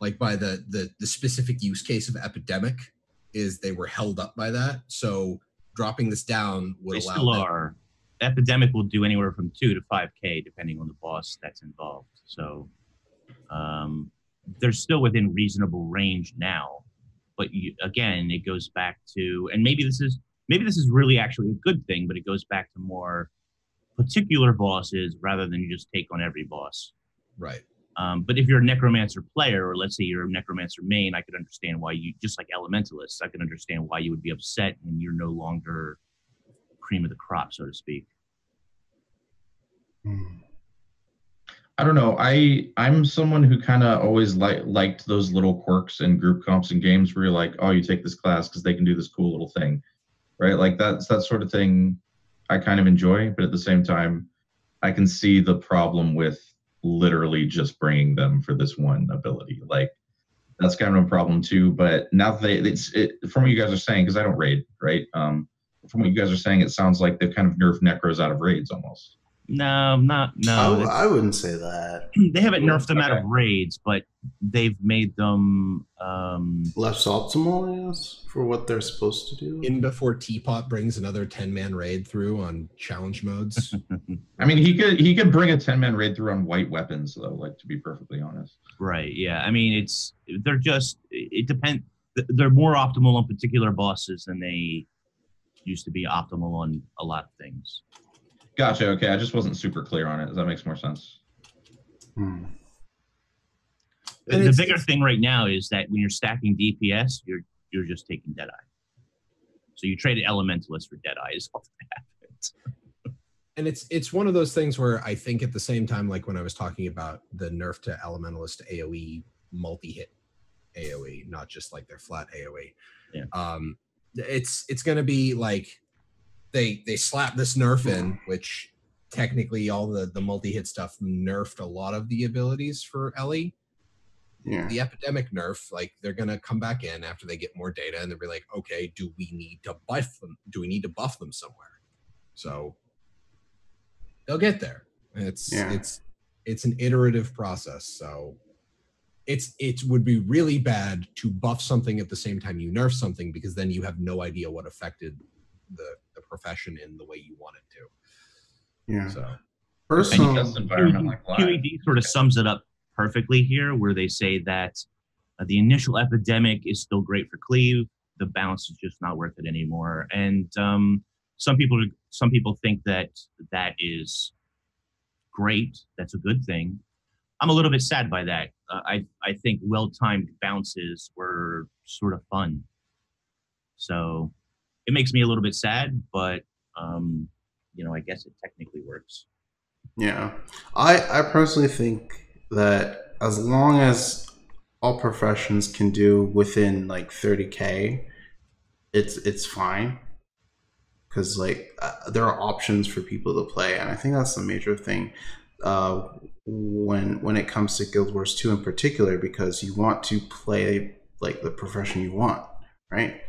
like by the the the specific use case of epidemic is they were held up by that. So dropping this down would
they
allow
still
them-
are. Epidemic will do anywhere from two to five k, depending on the boss that's involved. So um, they're still within reasonable range now. But you, again, it goes back to, and maybe this is maybe this is really actually a good thing, but it goes back to more particular bosses rather than you just take on every boss.
right.
Um, but if you're a necromancer player, or let's say you're a necromancer main, I could understand why you just like elementalists. I can understand why you would be upset when you're no longer cream of the crop, so to speak.
Hmm.
I don't know. I I'm someone who kind of always like liked those little quirks in group comps and games where you're like, oh, you take this class because they can do this cool little thing, right? Like that's that sort of thing. I kind of enjoy, but at the same time, I can see the problem with literally just bringing them for this one ability. Like that's kind of a problem too. But now that they, it's it, from what you guys are saying, because I don't raid, right? Um, from what you guys are saying, it sounds like they've kind of nerfed necros out of raids almost.
No, not no.
I, I wouldn't say that. <clears throat>
they haven't nerfed them out of raids, but they've made them. Um,
Less optimal, I guess, for what they're supposed to do.
In before Teapot brings another ten man raid through on challenge modes. <laughs>
I mean, he could he could bring a ten man raid through on white weapons though. Like to be perfectly honest.
right? Yeah. I mean, it's they're just. It depends. They're more optimal on particular bosses than they used to be optimal on a lot of things.
Gotcha. Okay, I just wasn't super clear on it. That makes more sense.
Hmm.
The,
And
the bigger thing right now is that when you're stacking DPS, you're you're just taking Deadeye. So you trade Elementalist for Deadeye is all that happens.
and it's it's one of those things where I think at the same time, like when I was talking about the nerf to elementalist AOE multi-hit AOE, not just like their flat AOE.
Yeah.
Um, it's it's gonna be like they they slap this nerf in, which technically all the the multi-hit stuff nerfed a lot of the abilities for Ele.
Yeah.
The epidemic nerf, like they're gonna come back in after they get more data and they'll be like, okay, do we need to buff them? Do we need to buff them somewhere? So they'll get there. It's
Yeah.
it's it's an iterative process. So it's it would be really bad to buff something at the same time you nerf something because then you have no idea what affected the profession in the way you want it to.
Yeah.
So
Personal,
Just environment like.
QED sort of sums it up perfectly here, where they say that uh, the initial epidemic is still great for cleave. The bounce is just not worth it anymore. And um, some people, some people think that that is great. That's a good thing. I'm a little bit sad by that. Uh, I I think well-timed bounces were sort of fun. So it makes me a little bit sad, but um, you know, I guess it technically works.
Yeah, I I personally think that as long as all professions can do within like 30k, it's it's fine. Because like uh, there are options for people to play, and I think that's the major thing uh, when when it comes to Guild Wars 2 in particular, because you want to play like the profession you want, right?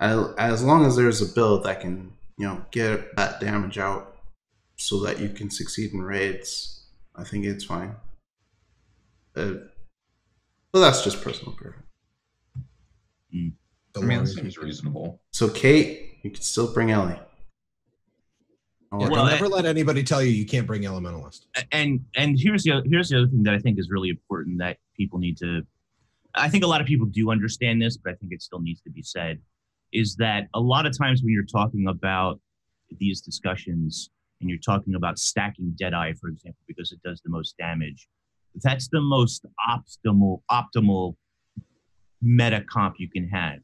As, as long as there's a build that can you know get that damage out so that you can succeed in raids. I think it's fine. Uh, but that's just personal preference.
So
I mean, that seems reasonable.
So Kate, you can still bring Ele.
Yeah,
Or-
Well,
don't ever let anybody tell you you can't bring elementalist.
and and here's the here's the other thing that I think is really important that people need to. I think a lot of people do understand this, but I think it still needs to be said. Is that a lot of times when you're talking about these discussions and you're talking about stacking Deadeye, for example, because it does the most damage, that's the most optimal optimal meta comp you can have.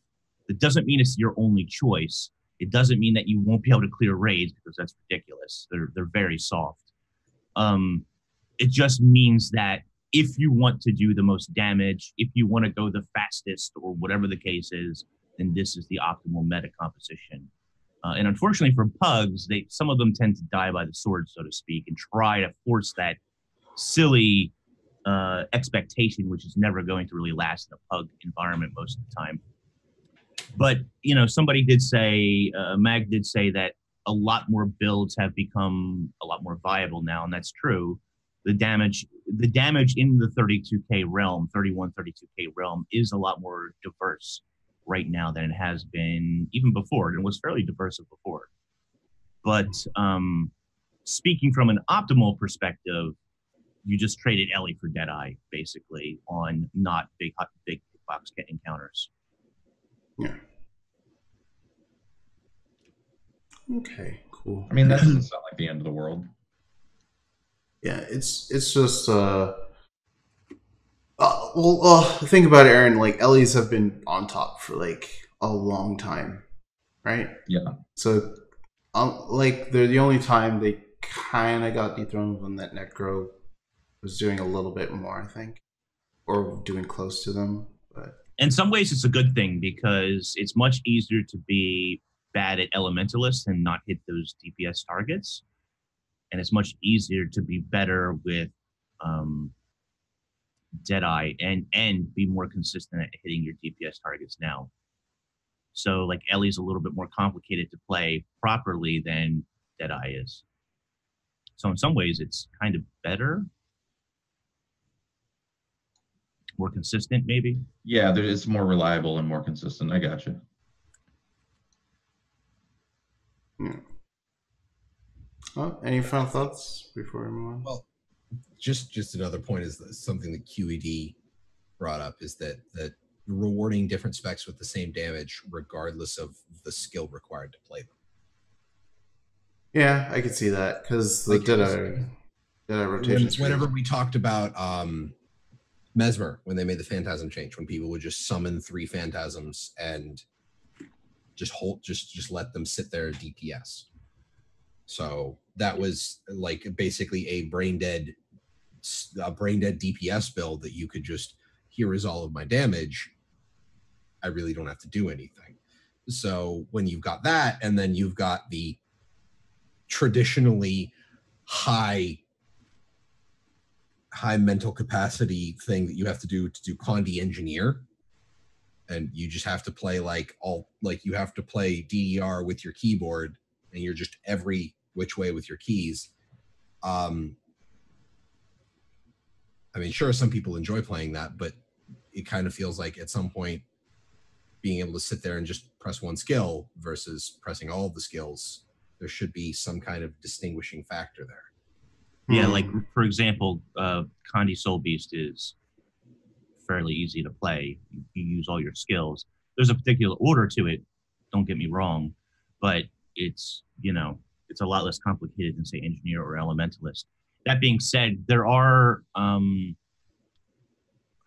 It doesn't mean it's your only choice. It doesn't mean that you won't be able to clear raids because that's ridiculous. They're they're very soft. Um, it just means that if you want to do the most damage, if you want to go the fastest, or whatever the case is, then this is the optimal meta composition. Uh, and unfortunately for pugs, they some of them tend to die by the sword, so to speak, and try to force that silly uh, expectation, which is never going to really last in a pug environment most of the time. But you know, somebody did say, uh, Mag did say that a lot more builds have become a lot more viable now, and that's true. The damage, the damage in the 32k realm, 31, 32k realm, is a lot more diverse right now than it has been even before, and was fairly diverse before. But um, speaking from an optimal perspective, you just traded Ele for Deadeye, basically, on not big big box encounters.
yeah. Okay, cool.
I mean, that <clears throat> doesn't sound like the end of the world.
Yeah, it's it's just uh, uh well uh think about it, Aaron. Like Ele's have been on top for like a long time, right?
Yeah.
So, um, like they're the only time they kind of got dethroned when that Necro was doing a little bit more, I think, or doing close to them. But
in some ways it's a good thing because it's much easier to be bad at elementalists and not hit those DPS targets, and it's much easier to be better with um, Deadeye and and be more consistent at hitting your DPS targets now. So like Ele's a little bit more complicated to play properly than Deadeye is. So in some ways it's kind of better, more consistent maybe.
Yeah, there, it's more reliable and more consistent. I got you.
oh, any final thoughts before we move on?
Well, just just another point is something that QED brought up is that that rewarding different specs with the same damage regardless of the skill required to play them.
Yeah, I could see that because the
Like,
Deadeye
When-
rotation.
whenever we talked about um Mesmer when they made the phantasm change, when people would just summon three phantasms and just hold just just let them sit there DPS. So that was like basically a brain dead a brain dead DPS build that you could just here is all of my damage. I really don't have to do anything. So when you've got that, and then you've got the traditionally high high mental capacity thing that you have to do to do Condi engineer. And you just have to play like all like you have to play DDR with your keyboard and you're just every which way with your keys. Um I mean, sure, some people enjoy playing that, but it kind of feels like at some point being able to sit there and just press one skill versus pressing all of the skills, there should be some kind of distinguishing factor there.
Yeah,
Hmm.
like for example, uh, Condi Soul Beast is fairly easy to play. You, you use all your skills. There's a particular order to it. Don't get me wrong, but it's you know it's a lot less complicated than say engineer or elementalist. That being said, there are um,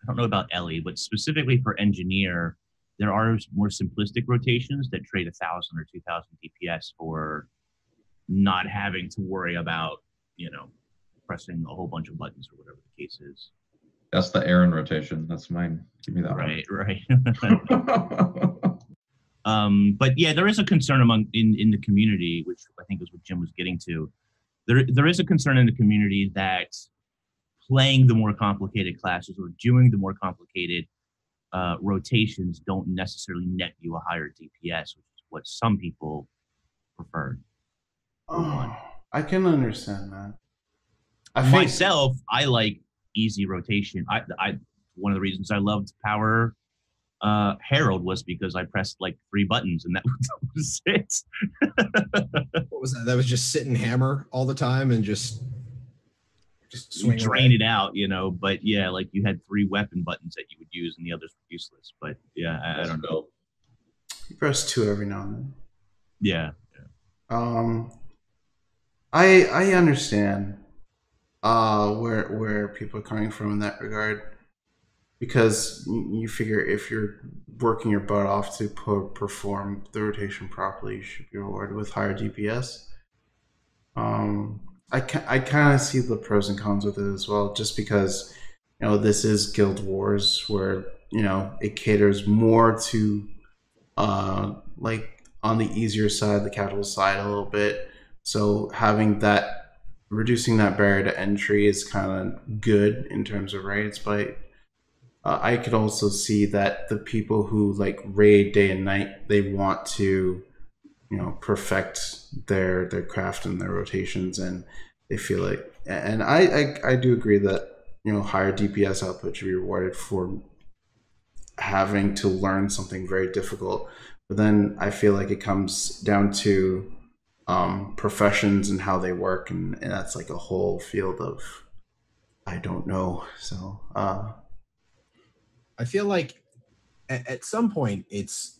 I don't know about Ele, but specifically for engineer, there are more simplistic rotations that trade a thousand or two thousand DPS for not having to worry about you know pressing a whole bunch of buttons or whatever the case is.
That's the Aaron rotation. That's mine. Give me that
Right, right.
one. <laughs>
um, but yeah, there is a concern among in in the community, which I think is what Jim was getting to. There there is a concern in the community that playing the more complicated classes or doing the more complicated uh, rotations don't necessarily net you a higher DPS, which is what some people prefer.
Oh, I can understand that. I think
myself, I like easy rotation. I, I one of the reasons I loved Power uh, Herald was because I pressed like three buttons and that <laughs> was it. <laughs>
What was that? That was just sit and hammer all the time and just just swing
drain
away.
it out, you know. But yeah, like you had three weapon buttons that you would use, and the others were useless. But yeah, I, I don't know.
you press two every now and then.
Yeah,
Um, I I understand uh where where people are coming from in that regard because you figure if you're working your butt off to per- perform the rotation properly, you should be rewarded with higher DPS. Um, I ca- I kind of see the pros and cons with it as well, just because you know this is Guild Wars where you know it caters more to uh like on the easier side, the casual side a little bit. So having that, reducing that barrier to entry is kind of good in terms of raids. But uh, I could also see that the people who like raid day and night, they want to, you know, perfect their their craft and their rotations, and they feel like. And I I, I do agree that you know higher DPS output should be rewarded for having to learn something very difficult but then I feel like it comes down to um, professions and how they work, and, and that's like a whole field of I don't know. So uh,
I feel like at, at some point it's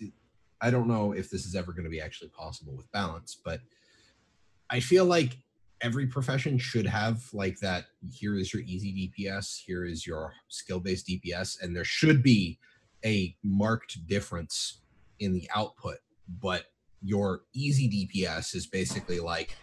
I don't know if this is ever going to be actually possible with balance, but I feel like every profession should have like that here is your easy DPS, here is your skill-based DPS and there should be a marked difference in the output, but your easy DPS is basically like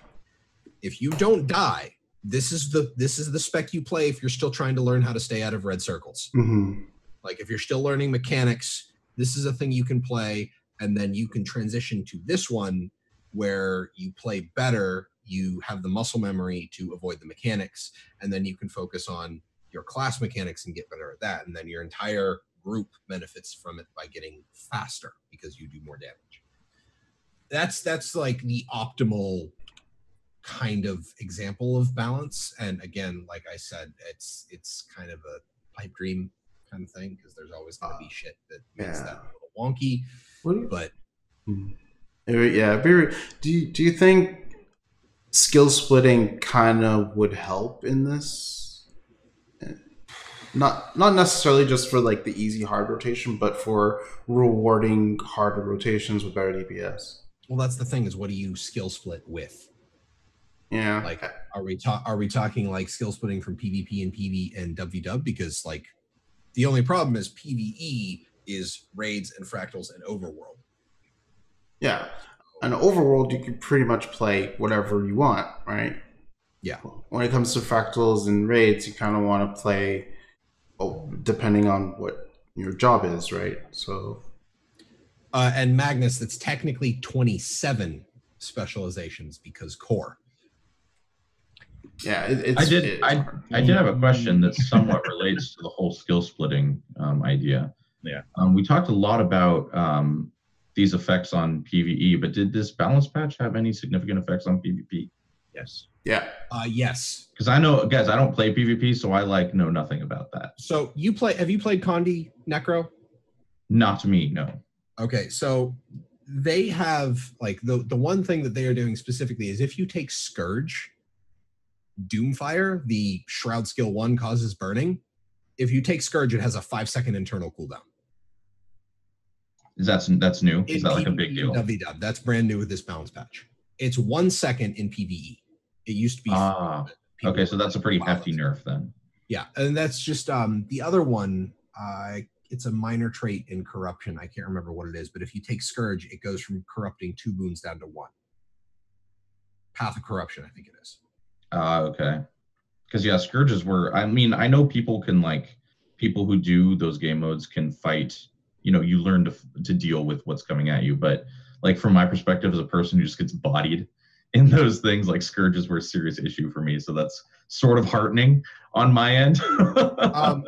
if you don't die, this is the this is the spec you play if you're still trying to learn how to stay out of red circles.
mhm.
Like if you're still learning mechanics, this is a thing you can play, and then you can transition to this one where you play better. You have the muscle memory to avoid the mechanics, and then you can focus on your class mechanics and get better at that. And then your entire group benefits from it by getting faster because you do more damage. That's that's like the optimal kind of example of balance. And again, like I said, it's it's kind of a pipe dream kind of thing because there's always going to be shit that makes
yeah.
that a little wonky.
what you,
But
Hmm. Yeah, very, do you, do you think skill splitting kind of would help in this? Not not necessarily just for like the easy hard rotation, but for rewarding harder rotations with better DPS.
well, that's the thing is what do you skill split with?
Yeah,
Like, are we ta- are we talking like skill splitting from PvP and PV and WvW? Because like the only problem is PVE is raids and fractals and overworld.
Yeah. An overworld, you can pretty much play whatever you want, right?
Yeah.
When it comes to fractals and raids, you kind of want to play, oh, depending on what your job is, right? So,
Uh, and Magnus, that's technically 27 specializations because core.
Yeah, it, it's.
I did.
it's
I. I did have a question that somewhat <laughs> relates to the whole skill splitting um, idea.
Yeah.
Um, we talked a lot about um, these effects on PVE, but did this balance patch have any significant effects on PvP?
yes.
Yeah.
Uh, yes.
Because I know, guys, I don't play PvP, so I like know nothing about that.
So you play? Have you played Condi Necro?
Not me, no.
Okay, so they have like the the one thing that they are doing specifically is if you take Scourge, Doomfire, the Shroud skill one causes burning. If you take Scourge, it has a five second internal cooldown.
Is that that's new?
In
Is that like a big deal?
WvW. That's brand new with this balance patch. It's one second in PvE. It used to be.
Ah, Okay, so that's a pretty hefty nerf then.
Yeah, and that's just um the other one. Uh, it's a minor trait in corruption. I can't remember what it is, but if you take Scourge, it goes from corrupting two boons down to one. Path of corruption, I think it is.
Ah, okay. Because yeah, scourges were. I mean, I know people can like people who do those game modes can fight. You know, you learn to to deal with what's coming at you. But like from my perspective, as a person who just gets bodied <laughs> in those things, like scourges were a serious issue for me. So that's sort of heartening on my end. <laughs>
um,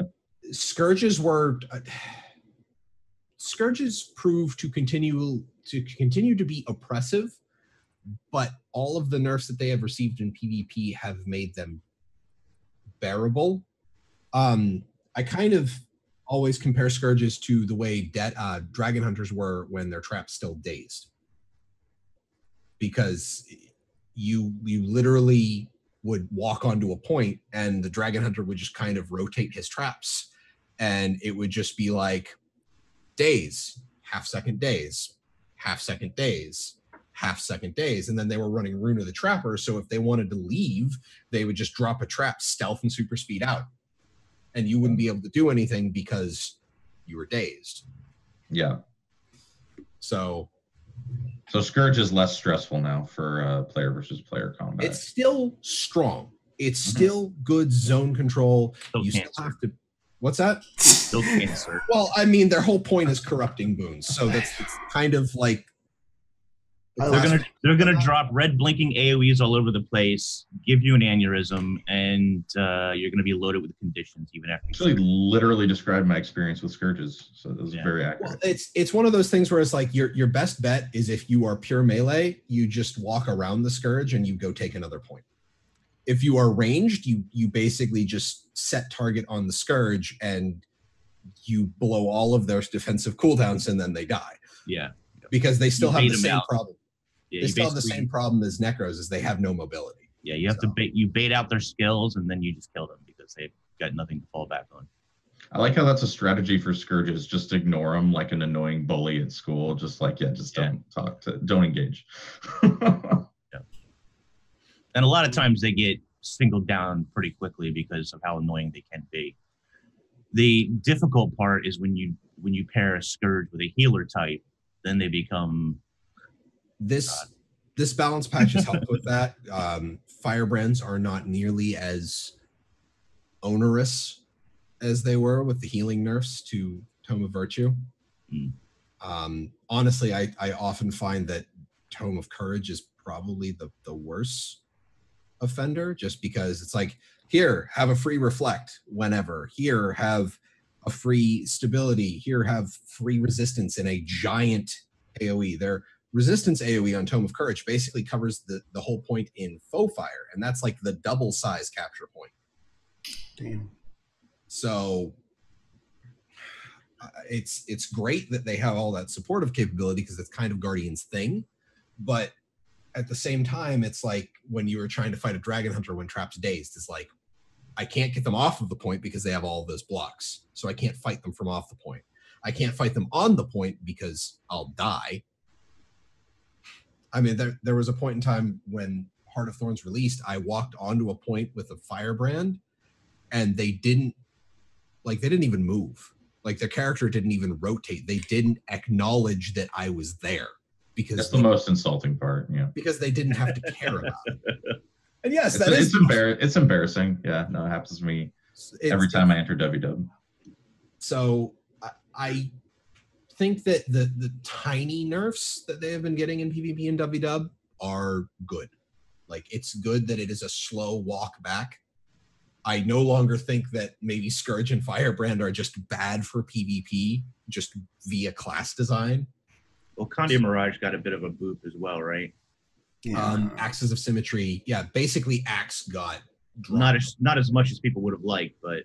scourges were uh, <sighs> scourges prove to continue to continue to be oppressive but all of the nerfs that they have received in pvp have made them bearable. Um i kind of always compare scourges to the way dead uh, dragon hunters were when their traps still dazed. Because you you literally would walk onto a point and the dragon hunter would just kind of rotate his traps. And it would just be like days half second days half second days half second days and then they were running rune of the trapper so if they wanted to leave they would just drop a trap stealth and super speed out and you wouldn't be able to do anything because you were dazed
yeah.
so
So scourge is less stressful now for uh, player versus player combat.
it's still strong it's
Mhm.
still good zone control
Still
you still have to what's that
Still cancer.
Well, I mean, their whole point is corrupting boons, so that's it's kind of like
I
They're gonna they're gonna drop red blinking AOE's all over the place, give you an aneurysm, and uh, you're gonna be loaded with conditions even after.
actually literally described my experience with scourges. So that was
Yeah.
very
well,
accurate.
it's it's one of those things where it's like your your best bet is if you are pure melee, you just walk around the scourge and you go take another point. If you are ranged, you you basically just set target on the scourge and you blow all of their defensive cooldowns and then they die
Yeah,
because they still
You
have the same problem.
Yeah.
They
you
still have the same problem as necros, is they have no mobility.
Yeah, you have
so.
to bait you bait out their skills, and then you just kill them because they've got nothing to fall back on.
I like how that's a strategy for scourges. Just ignore them like an annoying bully at school. Just like yeah, just
Yeah.
don't talk to, don't engage. <laughs>
And a lot of times they get singled down pretty quickly because of how annoying they can be. The difficult part is when you when you pair a scourge with a healer type, then they become
this this balance patch has helped with that. <laughs> Um, firebrands are not nearly as onerous as they were with the healing nerfs to Tome of Virtue.
Mm.
Um, honestly, I, I often find that Tome of Courage is probably the, the worst offender just because it's like, here, have a free reflect whenever. Here, have a free stability. Here, have free resistance in a giant AoE. Their resistance AoE on Tome of Courage basically covers the, the whole point in Foefire, and that's like the double size capture point.
Damn.
So uh, it's it's great that they have all that supportive capability because it's kind of Guardian's thing, but at the same time, it's like when you were trying to fight a dragon hunter when traps dazed, it's like I can't get them off of the point because they have all of those blocks, so I can't fight them from off the point. I can't fight them on the point because I'll die. I mean, there there was a point in time when Heart of Thorns released, I walked onto a point with a firebrand, and they didn't like they didn't even move. Like their character didn't even rotate. They didn't acknowledge that I was there because
That's the most insulting part. Yeah.
because they didn't have to care about it. <laughs> And yes,
It's,
that is
it's, embar- it's embarrassing. Yeah, no, it happens to me
it's-
every time I enter WvW.
So I, I think that the the tiny nerfs that they have been getting in PvP and WvW are good. Like it's good that it is a slow walk back. I no longer think that maybe Scourge and Firebrand are just bad for PvP, just via class design.
well, Condi Mirage got a bit of a boop as well, right?
Yeah.
Um, Axes of Symmetry, yeah, basically Axe got dropped.
Not as not as much as people would have liked, but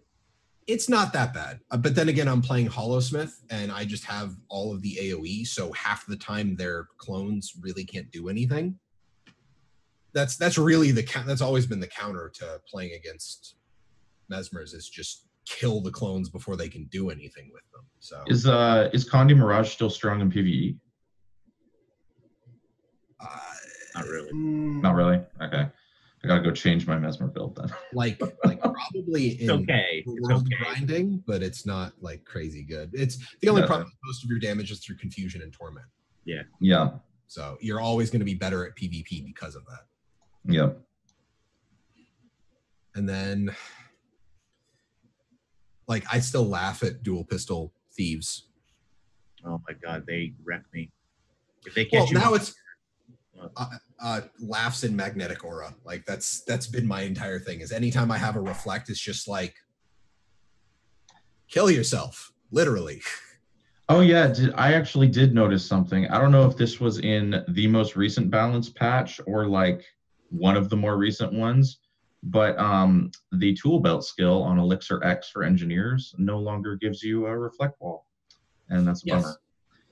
it's not that bad. Uh, but then again, I'm playing Holosmith and I just have all of the AoE, so half the time their clones really can't do anything. that's that's really the count. That's always been the counter to playing against mesmers is just kill the clones before they can do anything with them. So
Is uh is Condi Mirage still strong in PvE?
uh,
Not really.
Mm,
Not really. Okay, I gotta go change my Mesmer build then. <laughs>
like like probably <laughs>
It's
in
okay. It's
world
okay.
grinding, but it's not like crazy good. It's the only
Yeah.
problem. is Most of your damage is through confusion and torment.
Yeah.
Yeah, So you're always going to be better at PvP because of that.
yeah.
And then, like, I still laugh at dual pistol thieves.
Oh my god, they wreck me. If they catch
Well,
you,
now it's uh, uh, laughs in magnetic aura. Like that's that's been my entire thing. Is anytime I have a reflect, it's just like kill yourself, literally. <laughs>
Oh yeah, did, I actually did notice something. I don't know if this was in the most recent balance patch or like one of the more recent ones, but um, the tool belt skill on Elixir X for engineers no longer gives you a reflect wall, and that's a
Yes.
bummer.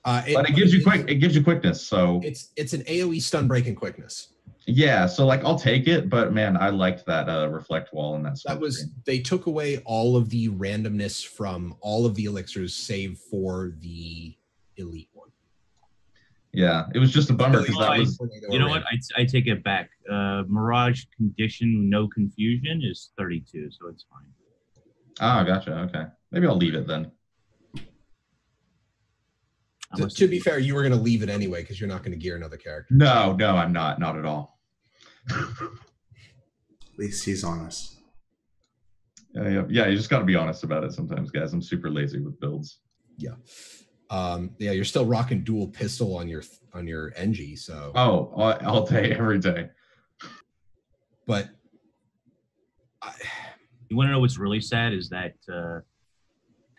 Uh,
But it gives you quick. It gives you quickness. So
It's it's an AOE stun break and quickness.
yeah, so like I'll take it. But man, I liked that uh, reflect wall and that.
That was
screen.
they took away all of the randomness from all of the elixirs, save for the elite one.
Yeah, it was just a bummer because that
I-
was.
you know what? I, I take it back. Uh, Mirage condition, no confusion is 32, so it's fine.
Ah, gotcha. Okay, maybe I'll leave it then.
I
To, to be fair, you were going to leave it anyway because you're not going to gear another character.
No, no, I'm not. Not at all.
At least he's honest.
Yeah, yeah, yeah. You just got to be honest about it sometimes, guys. I'm super lazy with builds. Yeah.
Um, yeah, you're still rocking dual pistol on your on your Engi. So,
Oh, all, all day, every day.
but I,
You want to know what's really sad is that uh,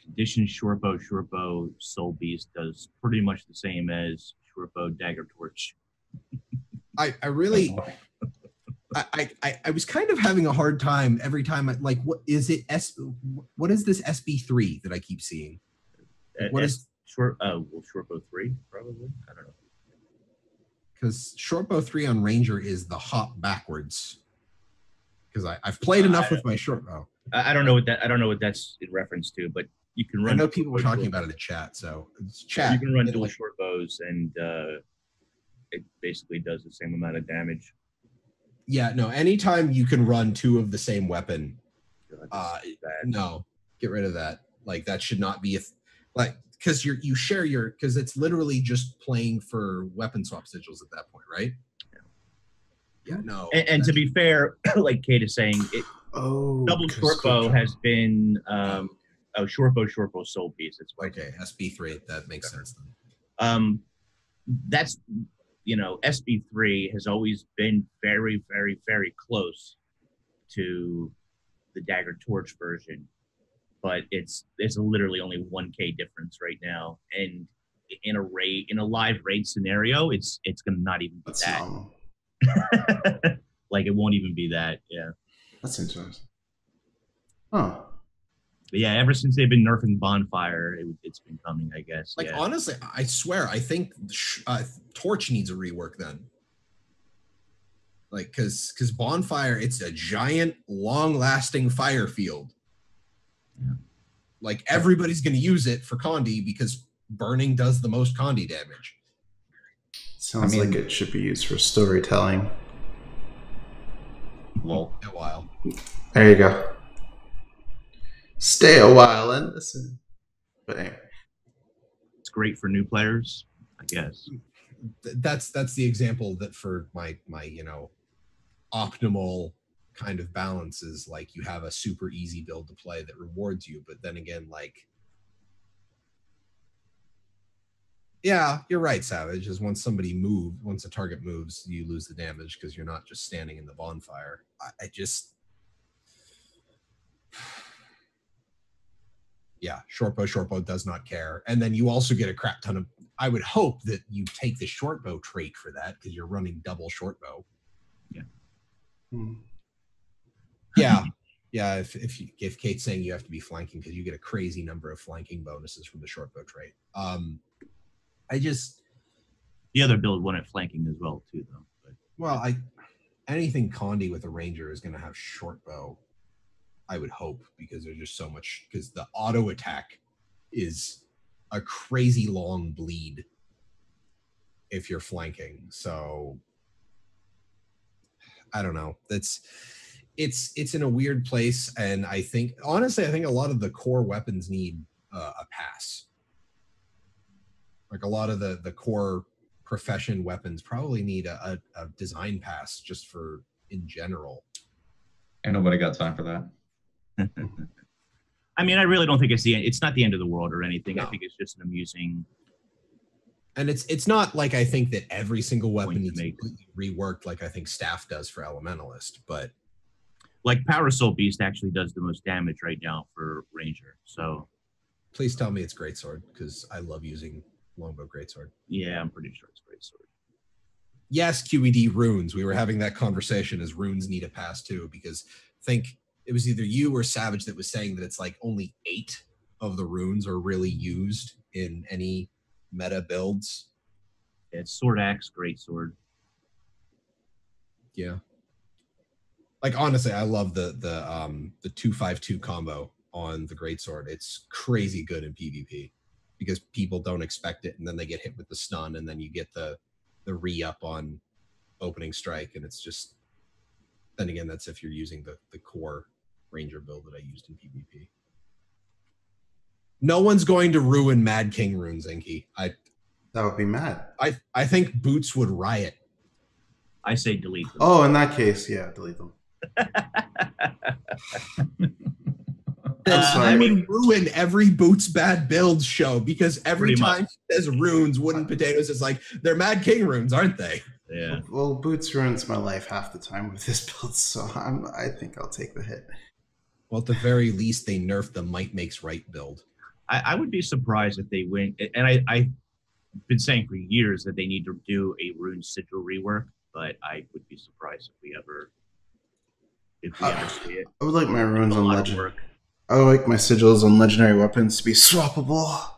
condition Shortbow Shortbow Soul Beast does pretty much the same as Shortbow Dagger Torch.
I, I really <laughs> I, I- I was kind of having a hard time every time. I, like, what is it? S what is this SB three that I keep seeing?
Uh,
What
S-
is
short? Uh, well, Shortbow three probably. I don't know.
because shortbow three on Ranger is the hop backwards. Because I I've played
Uh,
enough with my shortbow.
I, I don't know what that. I don't know what that's in reference to, but you can run.
I know people were talking about it in the chat, so it's chat.
You can run dual
like,
short bows, and uh, it basically does the same amount of damage.
yeah, no. Anytime you can run two of the same weapon,
God,
Uh,
this is bad.
no, get rid of that. Like that should not be a th- like because you're you share your because it's literally just playing for weapon swap sigils at that point, right? Yeah, no.
And, and to be fair, <clears throat> like Kate is saying, it,
Oh,
double short bow has been um, oh short bow short bow soul beast. It's what
okay, SB three that makes sense then.
um that's you know sb3 has always been very very very close to the dagger torch version but it's it's literally only 1k difference right now and in a raid in a live raid scenario it's it's gonna not even be
That's
that <laughs> like it won't even be that yeah
That's interesting. Huh.
But yeah ever since they've been nerfing bonfire it, it's been coming i guess
Like
yeah.
honestly, I swear, I think sh- uh, Torch needs a rework then. Like, cause cause bonfire, it's a giant, long-lasting fire field.
Yeah.
Like everybody's gonna use it for Condi because burning does the most Condi damage.
Sounds
I mean-
like it should be used for storytelling.
Well,
A while.
There you go. Stay a while and listen. But anyway,
it's great for new players i guess.
That's that's the example that for my my you know optimal kind of balance is like you have a super easy build to play that rewards you but then again like yeah you're right savage is once somebody moves once a target moves you lose the damage because you're not just standing in the bonfire. I, I just yeah short bow short bow does not care. And then you also get a crap ton of i would hope that you take the short bow trait for that because you're running double short bow
hmm.
yeah. Yeah if if, you, if kate's saying you have to be flanking because you get a crazy number of flanking bonuses from the short bow trait. Um i just
the other build won at flanking as well too though but
well i anything Condi with a ranger is going to have short bow. I would hope because there's just so much because the auto attack is a crazy long bleed if you're flanking. So I don't know. That's it's it's in a weird place, and I think honestly, I think a lot of the core weapons need uh, a pass. Like a lot of the the core profession weapons probably need a, a, a design pass just for in general.
Ain't nobody got time for that. <laughs>
I mean, I really don't think it's the end. it's not the end of the world or anything. I think it's just an amusing.
And it's it's not like I think that every single weapon
to
needs
make.
completely reworked like I think staff does for Elementalist, but
Like Power Soul Beast actually does the most damage right now for Ranger. So
please tell me it's greatsword because I love using longbow greatsword.
yeah, I'm pretty sure it's great sword.
yes, QED runes. We were having that conversation as runes need a pass too, because think it was either you or Savage that was saying that it's like only eight of the runes are really used in any meta builds.
Yeah, it's sword axe, great sword.
Yeah. Like honestly, I love the the um the two five two combo on the great sword. It's crazy good in PvP because people don't expect it and then they get hit with the stun and then you get the the re up on opening strike and it's just then again that's if you're using the the core ranger build that I used in PvP. No one's going to ruin Mad King runes, Inky. I
That would be mad.
I I think Boots would riot.
I say delete them.
Oh, in that case, yeah, delete them. <laughs>
Uh. I mean, ruin every Boots bad build show because every
Pretty much.
time he says runes, wooden potatoes is like they're Mad King runes, aren't they?
yeah.
Well, Boots ruins my life half the time with this build, so I'm. I think I'll take the hit.
Well, at the very least, they nerfed the might makes right build.
I, I would be surprised if they win. And I, I've been saying for years that they need to do a rune sigil rework, but I would be surprised if we ever, if we ever see it.
I would like my runes on
lot
legend.
work.
I would like my sigils on legendary weapons to be swappable.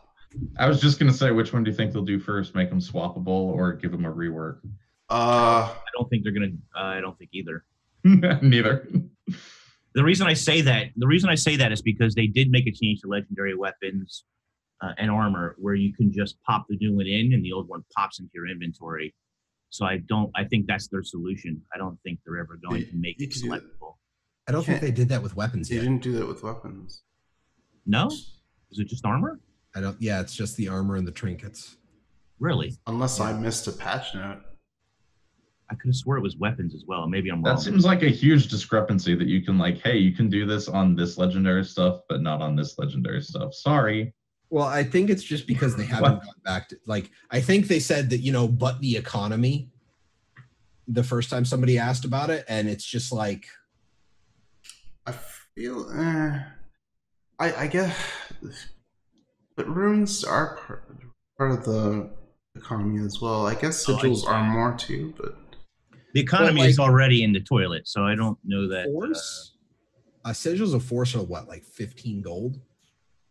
I was just gonna say, which one do you think they'll do first? Make them swappable or give them a rework?
Uh,
I don't think they're gonna. Uh, I don't think either. <laughs>
Neither.
The reason I say that, the reason I say that is because they did make a change to legendary weapons uh, and armor, where you can just pop the new one in, and the old one pops into your inventory. So I don't. I think that's their solution. I don't think they're ever going to make it
could do that.
selectable.
I don't think they did that with weapons
you
yet.
didn't do that with weapons.
No, is it just armor?
I don't. Yeah, it's just the armor and the trinkets.
Really?
Unless I missed a patch note.
I could have swore it was weapons as well. Maybe I'm wrong.
That seems like a huge discrepancy that you can like, hey, you can do this on this legendary stuff, but not on this legendary stuff. Sorry.
Well, I think it's just because they haven't gone back to like I think they said that, you know, but the economy the first time somebody asked about it, and it's just like
I feel. Eh, I I guess, but runes are part, part of the economy as well. I guess
Oh, I
sigils
see.
are more too, but
the economy
Well,
is already in the toilet, so I don't know that. uh,
force. Uh, sigils of force are what, like 15 gold?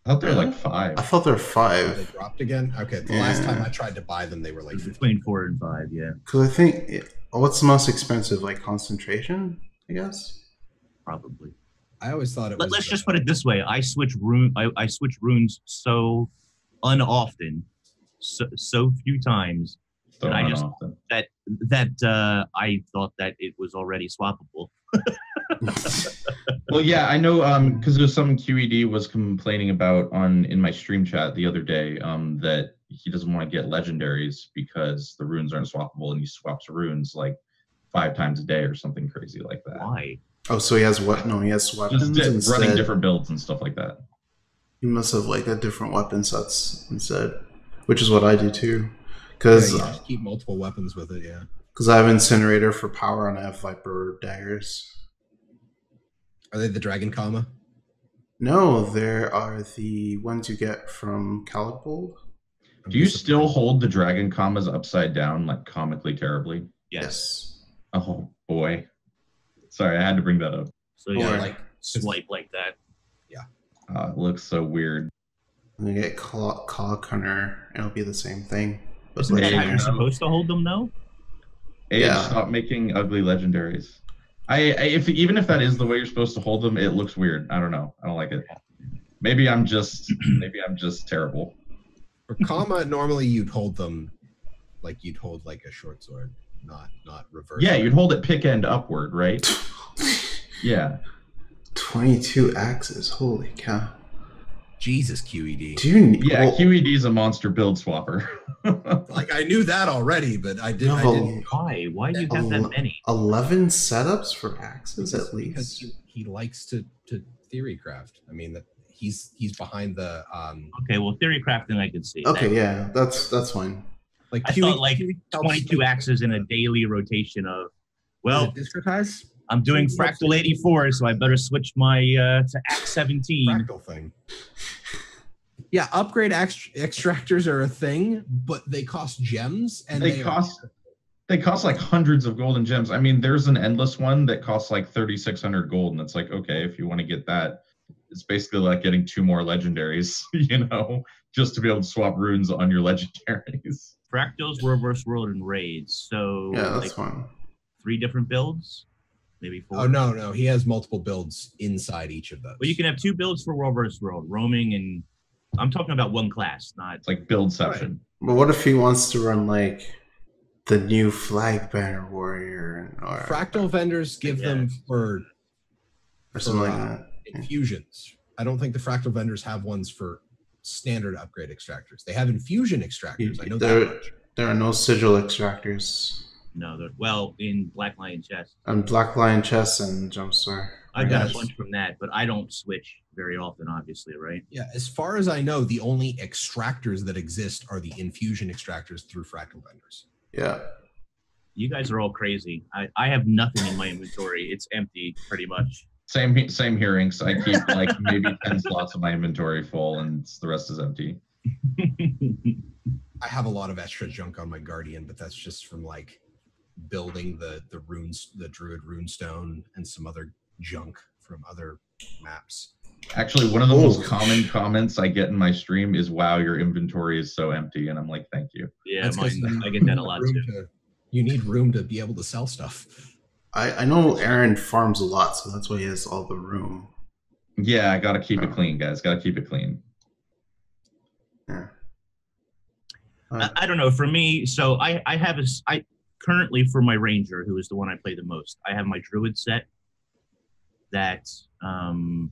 I thought they were like five.
I thought they're five.
They dropped again. Okay, the last time I tried to buy them, they were like
between four and five. Yeah,
because I think what's the most expensive? Like concentration, I guess.
probably.
I always thought it
Let,
was.
let's
the-
just put it this way: I switch rune. I, I switch runes so unoften, so, so few times
So
and I just-
often.
that that uh, I thought that it was already swappable. <laughs>
Well, yeah, I know um because there's some QED was complaining about on in my stream chat the other day um that he doesn't want to get legendaries because the runes aren't swappable and he swaps runes like five times a day or something crazy like that.
Why?
oh, so he has what? No, he has
Just
weapons
running different builds and stuff like that.
He must have like a different weapon sets instead, which is what I do too.
Yeah,
Because
you just keep multiple weapons with it. Yeah.
because I have incinerator for power and I have viper daggers.
Are they the dragon comma?
No, there are the ones you get from Calibold.
Do you still hold the dragon commas upside down like comically terribly?
Yes.
Oh boy. Sorry, I had to bring that up.
So
Or-
yeah,
Yeah,
like
like
swipe like that.
Uh, it looks so weird.
And you get Claw, Claw Cunner, and it'll be the same thing. But
Isn't that how you're supposed to hold them though?
Age,
Yeah.
stop making ugly legendaries. I, I if even if that is the way you're supposed to hold them, it looks weird. I don't know. I don't like it. Maybe I'm just <clears throat> maybe I'm just terrible.
For comma, normally you'd hold them like you'd hold like a short sword, not not reverse.
Yeah, you'd hold it pick end upward, right? <laughs> Yeah.
22 axes. Holy cow.
Jesus QED.
Do you
Yeah,
well,
is a monster build swapper. <laughs>
Like I knew that already, but I did. I
No.
didn't.
Why? Why do you have that many?
11 setups for axes
Because,
at least?
he, he likes to to theory craft. I mean that he's he's behind the um
Okay, well, theory crafting I can see.
Okay,
That-
yeah, that's that's fine.
like
I
QE
thought like
QE
22 axes in a daily rotation of, well,
it discretize
I'm doing fractal 84, so I better switch my uh, to Act 17.
fractal thing. Yeah, upgrade ext- extractors are a thing, but they cost gems and
they
they,
cost they cost like hundreds of golden gems. I mean, there's an endless one that costs like 3600 gold and it's like, okay, if you want to get that, it's basically like getting two more legendaries, <laughs> you know, just to be able to swap runes on your legendaries.
Fractals, reverse world, and raids. So
Yeah, that's
like
fine.
three different builds, maybe four.
Oh no, no, he has multiple builds inside each of those.
Well, you can have two builds for world versus world, roaming, and I'm talking about one class, not
like build section.
But what if he wants to run like the new flag banner warrior or,
fractal vendors give them for
or something like
uh,
that?
infusions. I don't think the fractal vendors have ones for standard upgrade extractors. They have infusion extractors. I know
There-
that much.
There are no sigil extractors.
No. Well, in Black Lion Chest,
And Black Lion Chest and Jumpstar.
I got
Yes.
a bunch from that, but I don't switch very often, obviously, right?
Yeah, as far as I know, the only extractors that exist are the infusion extractors through fractal vendors.
Yeah.
You guys are all crazy. I, I have nothing in my inventory. It's empty, pretty much.
Same he- same hearings. I keep like maybe <laughs> 10 slots of my inventory full and the rest is empty. <laughs>
I have a lot of extra junk on my guardian, but that's just from like building the the runes, the druid runestone, and some other junk from other maps.
Actually, one of the most
Oh.
common comments I get in my stream is, "Wow, your inventory is so empty," and I'm like, "Thank you."
yeah,
That's 'cause
mine,
you
I
need
get that a lot
room
too.
to- you need room to be able to sell stuff.
I, I know Aaron farms a lot, so that's why he has all the room.
Yeah, I gotta keep it
Oh.
clean, guys. Gotta keep it clean.
Yeah.
I,
Uh,
I don't know. For me, so I I have a s- I currently for my ranger, who is the one I play the most. I have my druid set that um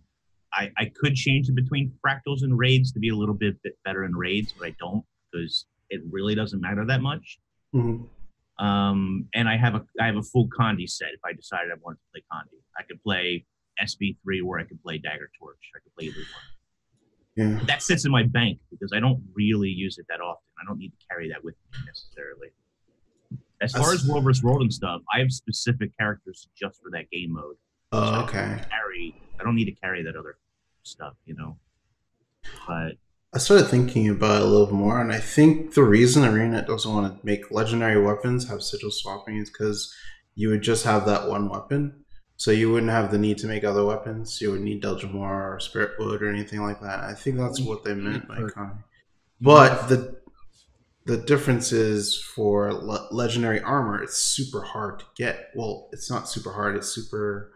I I could change it between fractals and raids to be a little bit, bit better in raids, but I don't because it really doesn't matter that much.
mhm.
Um, and I have a I have a full Condi set if I decided I wanted to play Condi. I could play SB3 where I could play Dagger Torch. I could play either one.
Yeah.
That sits in my bank because I don't really use it that often. I don't need to carry that with me necessarily. As far
That's-
as World vs. World and stuff, I have specific characters just for that game mode. Oh, I
Oh,
don't
okay.
Carry, I don't need to carry that other stuff, you know. But
I started thinking about it a little more, and I think the reason Arena doesn't want to make legendary weapons have sigil swapping is because you would just have that one weapon, so you wouldn't have the need to make other weapons. You would need Delgemore or Spirit Wood or anything like that. I think that's what they meant by Connie. But the the difference is for le- legendary armor, it's super hard to get. Well, it's not super hard. It's super.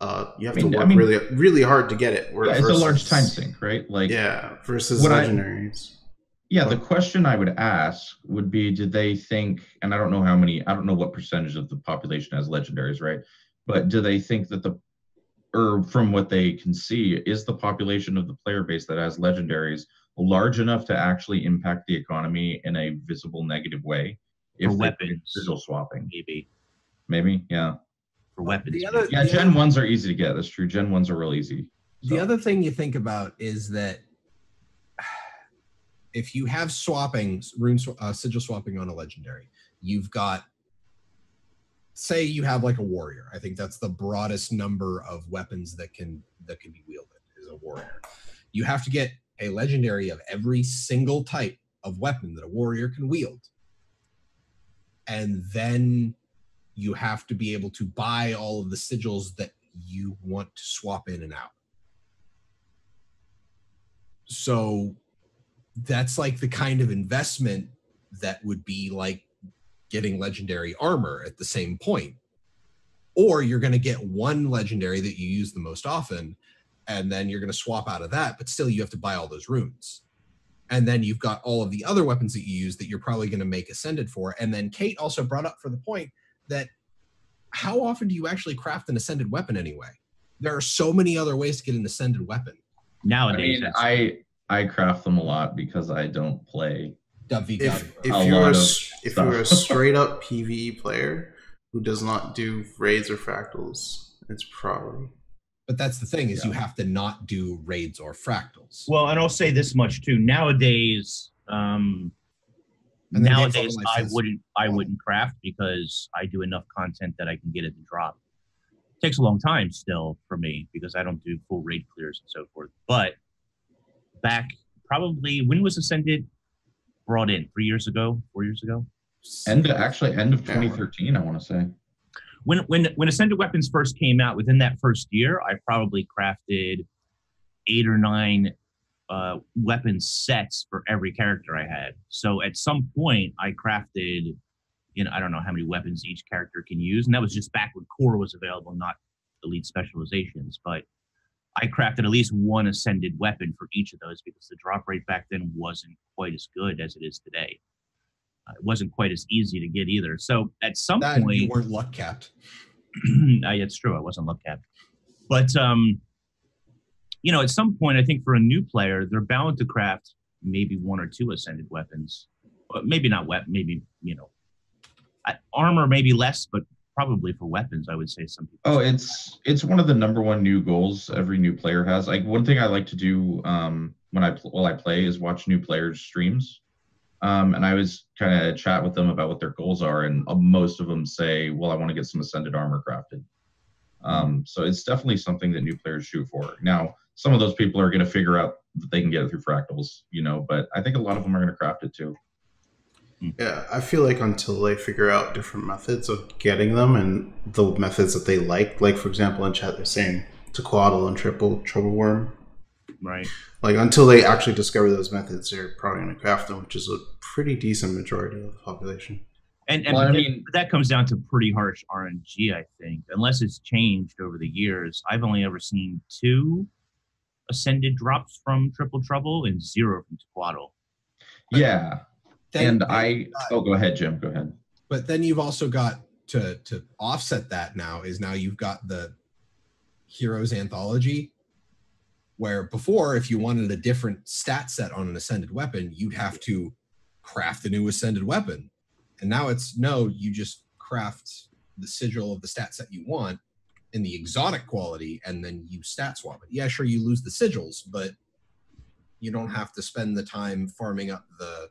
Uh, you have
I mean-
to
I
work
mean-
really, really hard to get it. where-
Yeah, it's a large time sink, right? Like,
Yeah, versus
What I-
legendaries.
Yeah, the question I would ask would be did they think, and I don't know how many, I don't know what percentage of the population has legendaries, right? But do they think that the, or from what they can see, is the population of the player base that has legendaries large enough to actually impact the economy in a visible negative way?
For
they
weapons.
did Sigil swapping,
maybe
maybe, yeah.
for weapons.
The other-
Yeah, Gen 1s are easy to get. That's true. Gen 1s are real easy.
The other thing you think about is that <sighs> if you have swapping, rune sw- uh, sigil swapping on a legendary, you've got, say, you have like a warrior. I think that's the broadest number of weapons that can that can be wielded is a warrior. You have to get a legendary of every single type of weapon that a warrior can wield, and then you have to be able to buy all of the sigils that you want to swap in and out. So that's like the kind of investment that would be like getting legendary armor at the same point. Or you're going to get one legendary that you use the most often, and then you're going to swap out of that, but still you have to buy all those runes. And then you've got all of the other weapons that you use that you're probably going to make ascended for. And then Kate also brought up for the point that how often do you actually craft an ascended weapon anyway? There are so many other ways to get an ascended weapon.
I
Nowadays,
mean, I I craft them a lot because I don't play.
If if
A
you're a, if you're a <laughs> straight up PVE player who does not do raids or fractals, it's probably
But that's the thing is you have to not do raids or fractals.
well, and I'll say this much too. Nowadays, um,
And then Game
nowadays I
says-
wouldn't I wouldn't craft because I do enough content that I can get it to drop. takes a long time still for me because I don't do full raid clears and so forth. But back probably when was Ascended brought in? Three years ago, four years ago.
End actually end of 2013, I want to say.
When when when ascended weapons first came out within that first year i probably crafted eight or nine uh, weapon sets for every character i had. So at some point i crafted you know i don't know how many weapons each character can use and that was just back when core was available not elite specializations but i crafted at least one ascended weapon for each of those because the drop rate back then wasn't quite as good as it is today it wasn't quite as easy to get either so at some
that
point
you weren't luck capped. <clears throat>
it's true. I wasn't luck capped. but um, you know, at some point, I think for a new player, they're bound to craft maybe one or two ascended weapons, but maybe not weapon. Maybe you know, I, armor maybe less, but probably for weapons, I would say some people.
Oh, it's it's one of the number one new goals every new player has. Like one thing I like to do um, when I pl- while I play is watch new players' streams. Um, and I was kind of chat with them about what their goals are, and uh, most of them say, "Well, I want to get some ascended armor crafted." Um, so it's definitely something that new players shoot for. Now, some of those people are going to figure out that they can get it through fractals, you know, but I think a lot of them are going to craft it too.
Yeah, I feel like until they figure out different methods of getting them and the methods that they like, like for example in chat they're saying Tequatl and triple trouble worm.
right.
Like until they actually discover those methods, they're probably going to craft them, which is a pretty decent majority of the population.
And, and
Well, I
that-
mean-
that comes down to pretty harsh RNG, I think. Unless it's changed over the years, I've only ever seen two ascended drops from Triple Trouble and zero from Tequatl.
Yeah,
Then-
and I. Oh, go ahead, Jim. Go ahead.
but then you've also got to to offset that now is now you've got the heroes anthology where before if you wanted a different stat set on an ascended weapon you'd have to craft a new ascended weapon and now it's no you just craft the sigil of the stat set you want in the exotic quality and then you stat swap it yeah sure you lose the sigils but you don't have to spend the time farming up the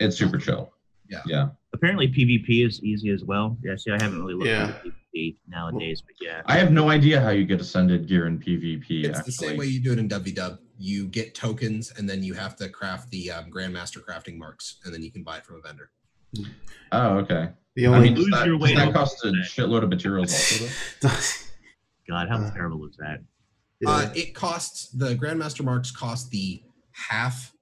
It's super chill.
Yeah.
Yeah.
Apparently, PvP is easy as well. Yeah, see, I haven't really looked
Yeah.
at PvP nowadays, but yeah.
I have no idea how you get ascended gear in PvP.
It's
actually.
the same way you do it in WW. You get tokens, and then you have to craft the um, Grandmaster crafting marks, and then you can buy it from a vendor.
Oh, okay.
The
I
only
mean,
Lose
that,
your way
that
to-
cost a shitload of materials also? <laughs>
God, how
Uh,
terrible is that?
Yeah.
Uh, it costs the Grandmaster marks cost the half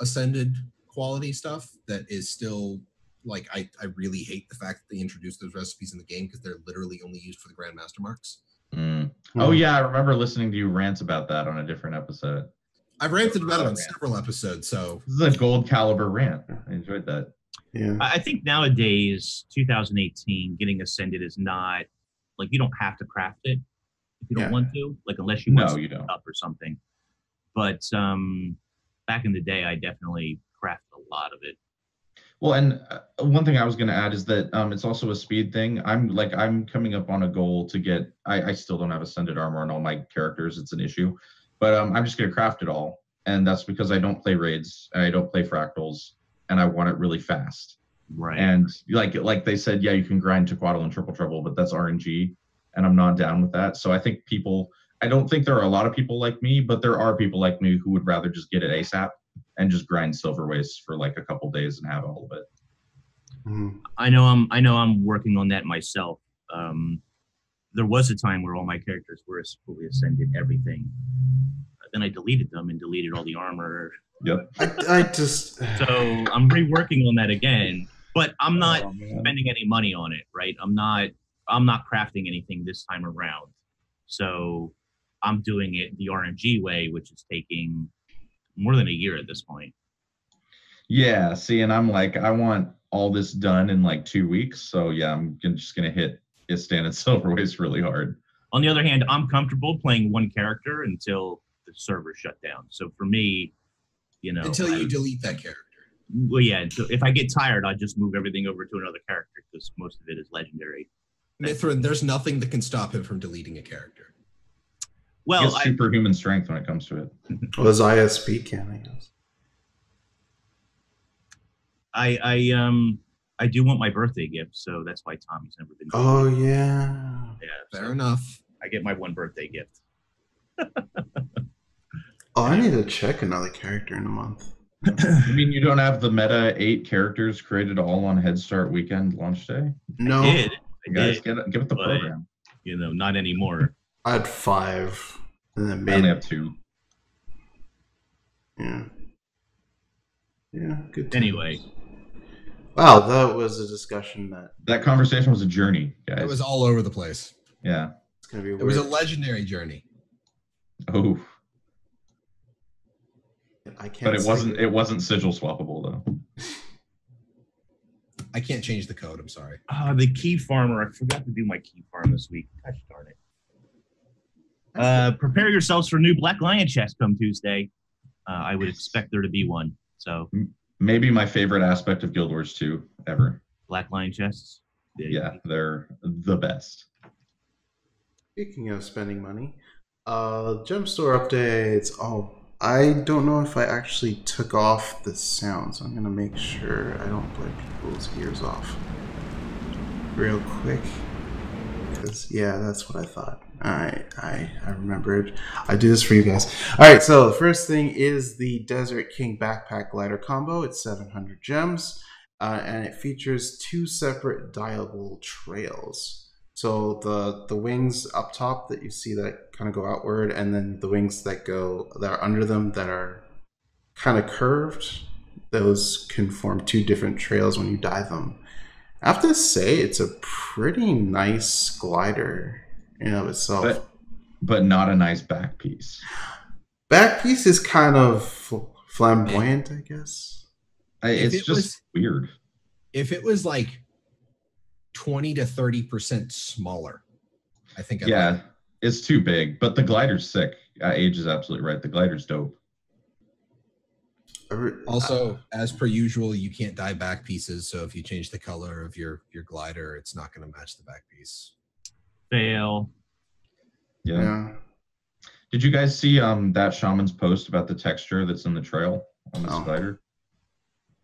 ascended quality stuff that is still like I, I really hate the fact that they introduced those recipes in the game because they're literally only used for the Grandmaster marks.
Oh yeah, I remember listening to you rant about that on a different episode.
I've ranted about it on several episodes, so
This is a gold caliber rant. I enjoyed that.
yeah.
I I think nowadays, 2018, getting ascended is not like you don't have to craft it if you don't
Yeah.
want to, like unless you want
No,
to
you don't.
up or something. But um, back in the day, I definitely crafted a lot of it.
Well, and uh, one thing I was going to add is that um, it's also a speed thing. I'm like I'm coming up on a goal to get. I, I still don't have ascended armor on all my characters. It's an issue, but um, I'm just going to craft it all, and that's because I don't play raids and I don't play fractals, and I want it really fast.
Right.
And like like they said, yeah, you can grind to Tequatl and Triple Trouble, but that's RNG, and I'm not down with that. So I think people. I don't think there are a lot of people like me, but there are people like me who would rather just get it ASAP and just grind silver waste for like a couple days and have all of it.
Mhm.
I know I'm I know I'm working on that myself. Um, there was a time where all my characters were fully ascended, everything. Then I deleted them and deleted all the armor.
Yep.
I, I just
So I'm reworking on that again. but I'm not
Oh,
spending any money on it, right? I'm not I'm not crafting anything this time around. So I'm doing it the RNG way, which is taking more than a year at this point.
Yeah, see, and I'm like, I want all this done in like two weeks. So yeah, I'm gonna, just gonna hit Istan and <laughs> Silver Waste really hard.
On the other hand, I'm comfortable playing one character until the server shut down. So for me, you know,
Until
I-
you delete that character.
well, yeah. so If I get tired, I just move everything over to another character because most of it is legendary.
Mithrin, there's nothing that can stop him from deleting a character.
He
Well,
has
I,
superhuman strength when it comes to it. <laughs>
Well, his ISP can, I guess.
I, I, um, I do want my birthday gift, so that's why Tommy's never been.
Oh yeah.
yeah.
Fair
so
enough.
I get my one birthday gift.
Oh, I need to check another character in a month.
I mean, you don't have the meta eight characters created all on Head Start weekend launch day.
No,
I did. I
Guys,
did.
get it, give it the
But-
program.
You know, not anymore.
I had five, and then
I only have two.
yeah, yeah. Good. times.
Anyway.
wow, that was a discussion that
That conversation was a journey, guys.
It was all over the place.
yeah.
it's gonna be.
It was a legendary journey.
Oh,
I can't.
but it wasn't. It wasn't sigil swappable though.
I can't change the code. I'm sorry.
Ah, the key farmer. I forgot to do my key farm this week. Gosh darn it. Uh, prepare yourselves for new Black Lion chest come Tuesday. Uh, I would expect there to be one. So
Maybe my favorite aspect of Guild Wars 2 ever.
Black Lion chests.
Yeah, they're the best.
Speaking of spending money, uh, gem store updates. Oh, I don't know if I actually took off the sound, so I'm gonna make sure I don't blow people's ears off real quick. Yeah, that's what I thought. I I I remembered. I do this for you guys. All right. So the first thing is the Desert King backpack glider combo. It's 700 gems, uh, and it features two separate dyeable trails. So the the wings up top that you see that kind of go outward, and then the wings that go that are under them that are kind of curved. Those can form two different trails when you dive them. I have to say, it's a pretty nice glider in and of itself.
But but not a nice back piece.
Back piece is kind of flamboyant, I guess.
I,
If
it's
it
just
was-
weird.
If it was like 20 to 30% smaller, I think I'd
Yeah,
like it.
it's too big. But the glider's sick. Uh, Age is absolutely right. The glider's dope.
I re-
Also, as per usual, you can't dye back pieces. So if you change the color of your your glider, it's not going to match the back piece.
Fail.
Yeah.
yeah.
Did you guys see um that shaman's post about the texture that's in the trail on this
No.
glider?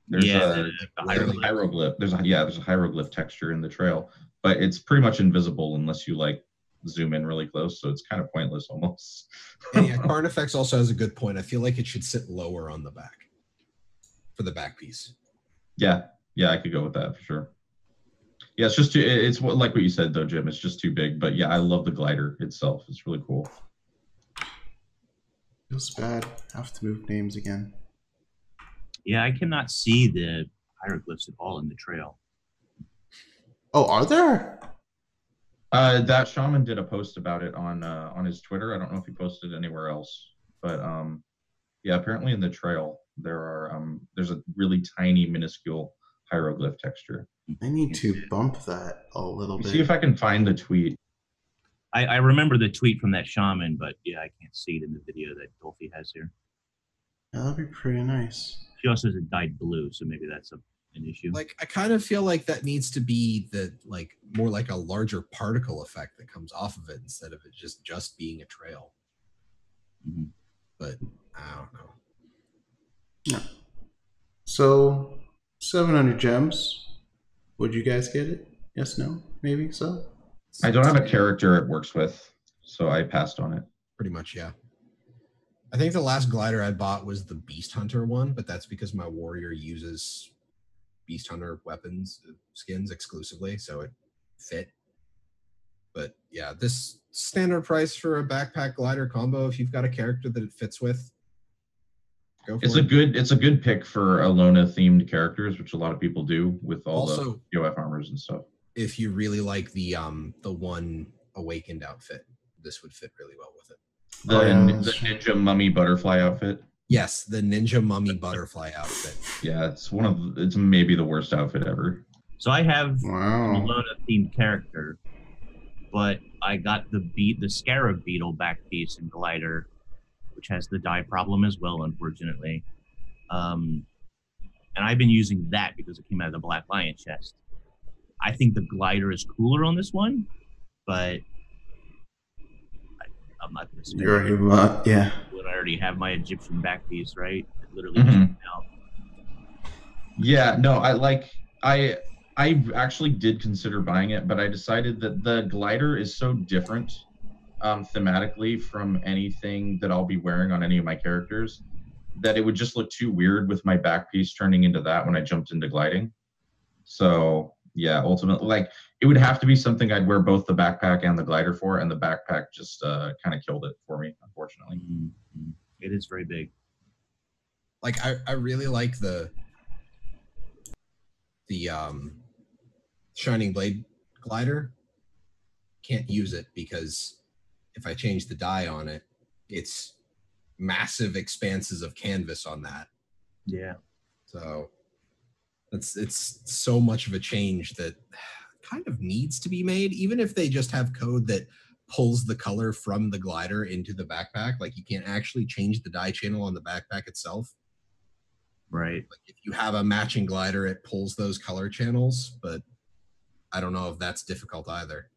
There's
yeah,
a,
the, the
there's a
hieroglyph.
hieroglyph. There's a yeah, there's a hieroglyph texture in the trail, but it's pretty much invisible unless you like zoom in really close. So it's kind of pointless <laughs> almost.
And yeah, Carnifex also has a good point. I feel like it should sit lower on the back for the back piece.
yeah, yeah, I could go with that for sure. Yeah, it's just too. It's what like what you said though, Jim. It's just too big. But yeah, I love the glider itself. It's really cool.
Feels bad. Have to move names again.
Yeah, I cannot see the hieroglyphs at all in the trail.
Oh, are there?
Uh, that shaman did a post about it on uh, on his Twitter. I don't know if he posted anywhere else, but um, yeah, apparently in the trail there are um, there's a really tiny, minuscule hieroglyph texture.
I need to bump that a little bit.
See if I can find the tweet.
I, I remember the tweet from that shaman, but yeah, I can't see it in the video that Dulfy has here.
Yeah, that'd be pretty nice.
She also has it dyed blue, so maybe that's a, an issue.
Like I kind of feel like that needs to be the like more like a larger particle effect that comes off of it instead of it just just being a trail.
Mhm.
But I don't know.
So, 700 gems. Would you guys get it? Yes, no, maybe so.
I don't have a character it works with, so I passed on it.
Pretty much, yeah. I think the last glider I bought was the Beast Hunter one, but that's because my warrior uses Beast Hunter weapons uh, skins exclusively, so it fit. But yeah, this standard price for a backpack glider combo, if you've got a character that it fits with, Go for
It's a good it's a good pick for Elona themed characters, which a lot of people do with all
Also,
the POF armors and stuff.
if you really like the um the one awakened outfit, this would fit really well with it.
The,
Oh, yeah,
the ninja mummy butterfly outfit.
Yes, the ninja mummy butterfly outfit.
Yeah, it's one of it's maybe the worst outfit ever.
So I have an Elona themed character, but I got the beat the scarab beetle back piece and glider, which has the dye problem as well, unfortunately. Um, and I've been using that because it came out of the Black Lion chest. I think the glider is cooler on this one, but I, I'm not going to spend
You're
it
already, yeah.
when I already have my Egyptian back piece, right? It literally
Mhm.
out.
Yeah, no, I like I I actually did consider buying it, but I decided that the glider is so different um, thematically from anything that I'll be wearing on any of my characters that it would just look too weird with my back piece turning into that when I jumped into gliding. So yeah, ultimately, like it would have to be something I'd wear both the backpack and the glider for, and the backpack just uh, kind of killed it for me, unfortunately.
Mhm. It is very big.
Like I, I really like the the um shining blade glider. Can't use it because if I change the dye on it, it's massive expanses of canvas on that.
Yeah.
So it's it's so much of a change that kind of needs to be made, even if they just have code that pulls the color from the glider into the backpack. Like you can't actually change the dye channel on the backpack itself.
Right.
Like if you have a matching glider, it pulls those color channels, but I don't know if that's difficult either.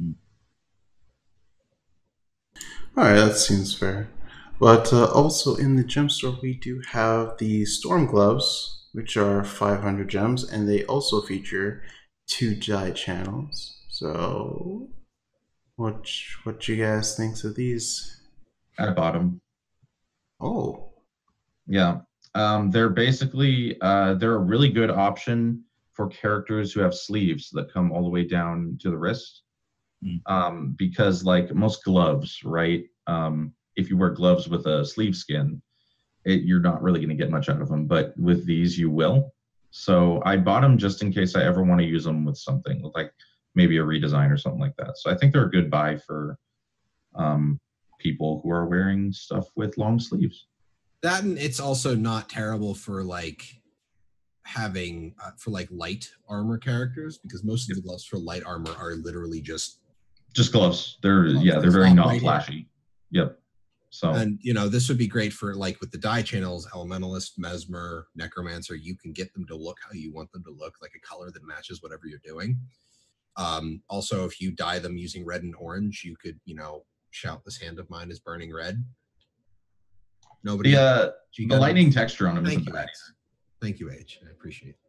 Hmm.
All right, that seems fair. But uh, also in the gem store, we do have the storm gloves, which are 500 gems, and they also feature two dye channels. So, what what you guys think of these?
I bought them.
Oh,
Yeah. Um, they're basically uh, they're a really good option for characters who have sleeves that come all the way down to the wrist.
Mm.
Um, because like most gloves, right? Um, if you wear gloves with a sleeve skin, it, you're not really going to get much out of them. But with these, you will. So I bought them just in case I ever want to use them with something like maybe a redesign or something like that. So I think they're a good buy for um, people who are wearing stuff with long sleeves.
That and it's also not terrible for like having uh, for like light armor characters because most of the gloves for light armor are literally just
Just gloves. They're
Gloves,
yeah, they're very
not
not
right here.
flashy. Yep. So
and you know this would be great for like with the dye channels elementalist mesmer necromancer you can get them to look how you want them to look like a color that matches whatever you're doing um also if you dye them using red and orange you could you know shout this hand of mine is burning red nobody
the uh, the lightning texture on them
thank
isn't
you
bad.
H. thank you h i appreciate it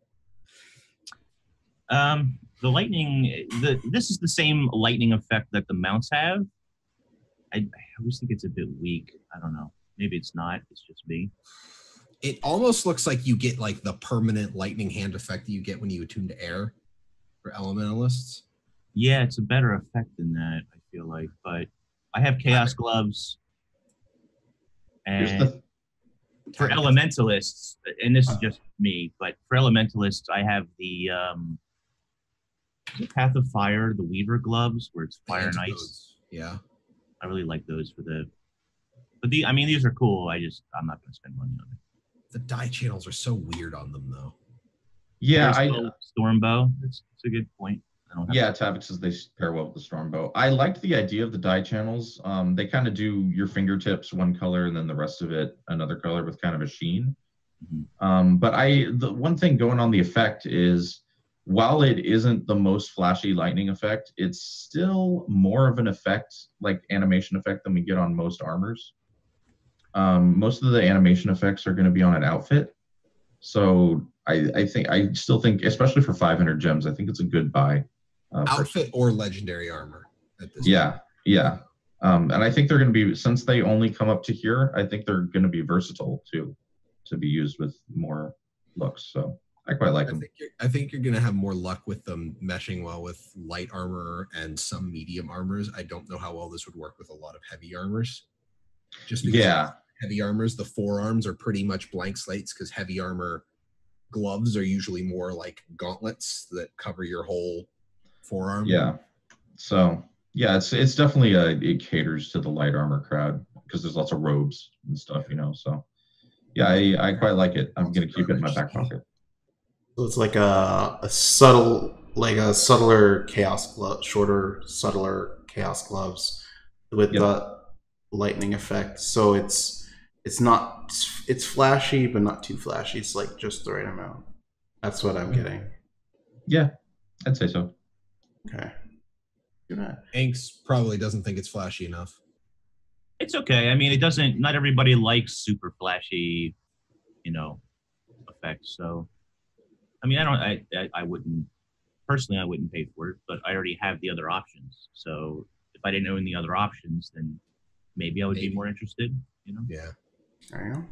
Um, the lightning, the this is the same lightning effect that the mounts have. I, I always think it's a bit weak. I don't know. Maybe it's not. It's just me.
it almost looks like you get like the permanent lightning hand effect that you get when you attune to air for elementalists
Yeah, it's a better effect than that. I feel like, but I have chaos gloves, and
the
for elementalists, and this is just me, but for elementalists, I have the um, is it Path of Fire, the Weaver gloves, where it's fire and ice.
Yeah
I really like those for the. But the, I mean, these are cool. I just, I'm not going to spend money on it.
the dye channels are so weird on them though
yeah, I
There's the Stormbow. That's, that's a good point. I don't have
yeah, Tavik says they pair well with the Stormbow. I liked the idea of the dye channels. Um, they kind of do your fingertips one color and then the rest of it another color with kind of a sheen.
Mhm.
Um, but I the one thing going on the effect is while it isn't the most flashy lightning effect, it's still more of an effect like animation effect than we get on most armors. Um, most of the animation effects are going to be on an outfit. So I, I think I still think, especially for 500 gems, I think it's a good buy. Uh,
outfit or legendary armor at this
Yeah, yeah. Um, and I think they're going to be since they only come up to here. I think they're going to be versatile too, to be used with more looks. So I quite like
I
them.
think you're, I think you're gonna have more luck with them meshing well with light armor and some medium armors. I don't know how well this would work with a lot of heavy armors. Just because
Yeah,
heavy armors, the forearms are pretty much blank slates because heavy armor gloves are usually more like gauntlets that cover your whole forearm.
Yeah. So yeah, it's it's definitely a it caters to the light armor crowd because there's lots of robes and stuff, you know. So yeah, I, I quite like it. I'm gonna keep it in my back pocket.
So it's like a, a subtle, like a subtler chaos glove, shorter, subtler chaos gloves with
Yep.
the lightning effect. So it's it's not it's flashy, but not too flashy. It's like just the right amount. That's what I'm mm. getting.
Yeah, I'd say so.
Okay. Too bad.
Inks probably doesn't think it's flashy enough.
It's okay. I mean, it doesn't. Not everybody likes super flashy, you know, effects. So, I mean, I don't. I I, I wouldn't personally. I wouldn't pay for it, but I already have the other options. So if I didn't own the other options, then maybe I would
Maybe.
be more interested. You know.
Yeah.
There you go.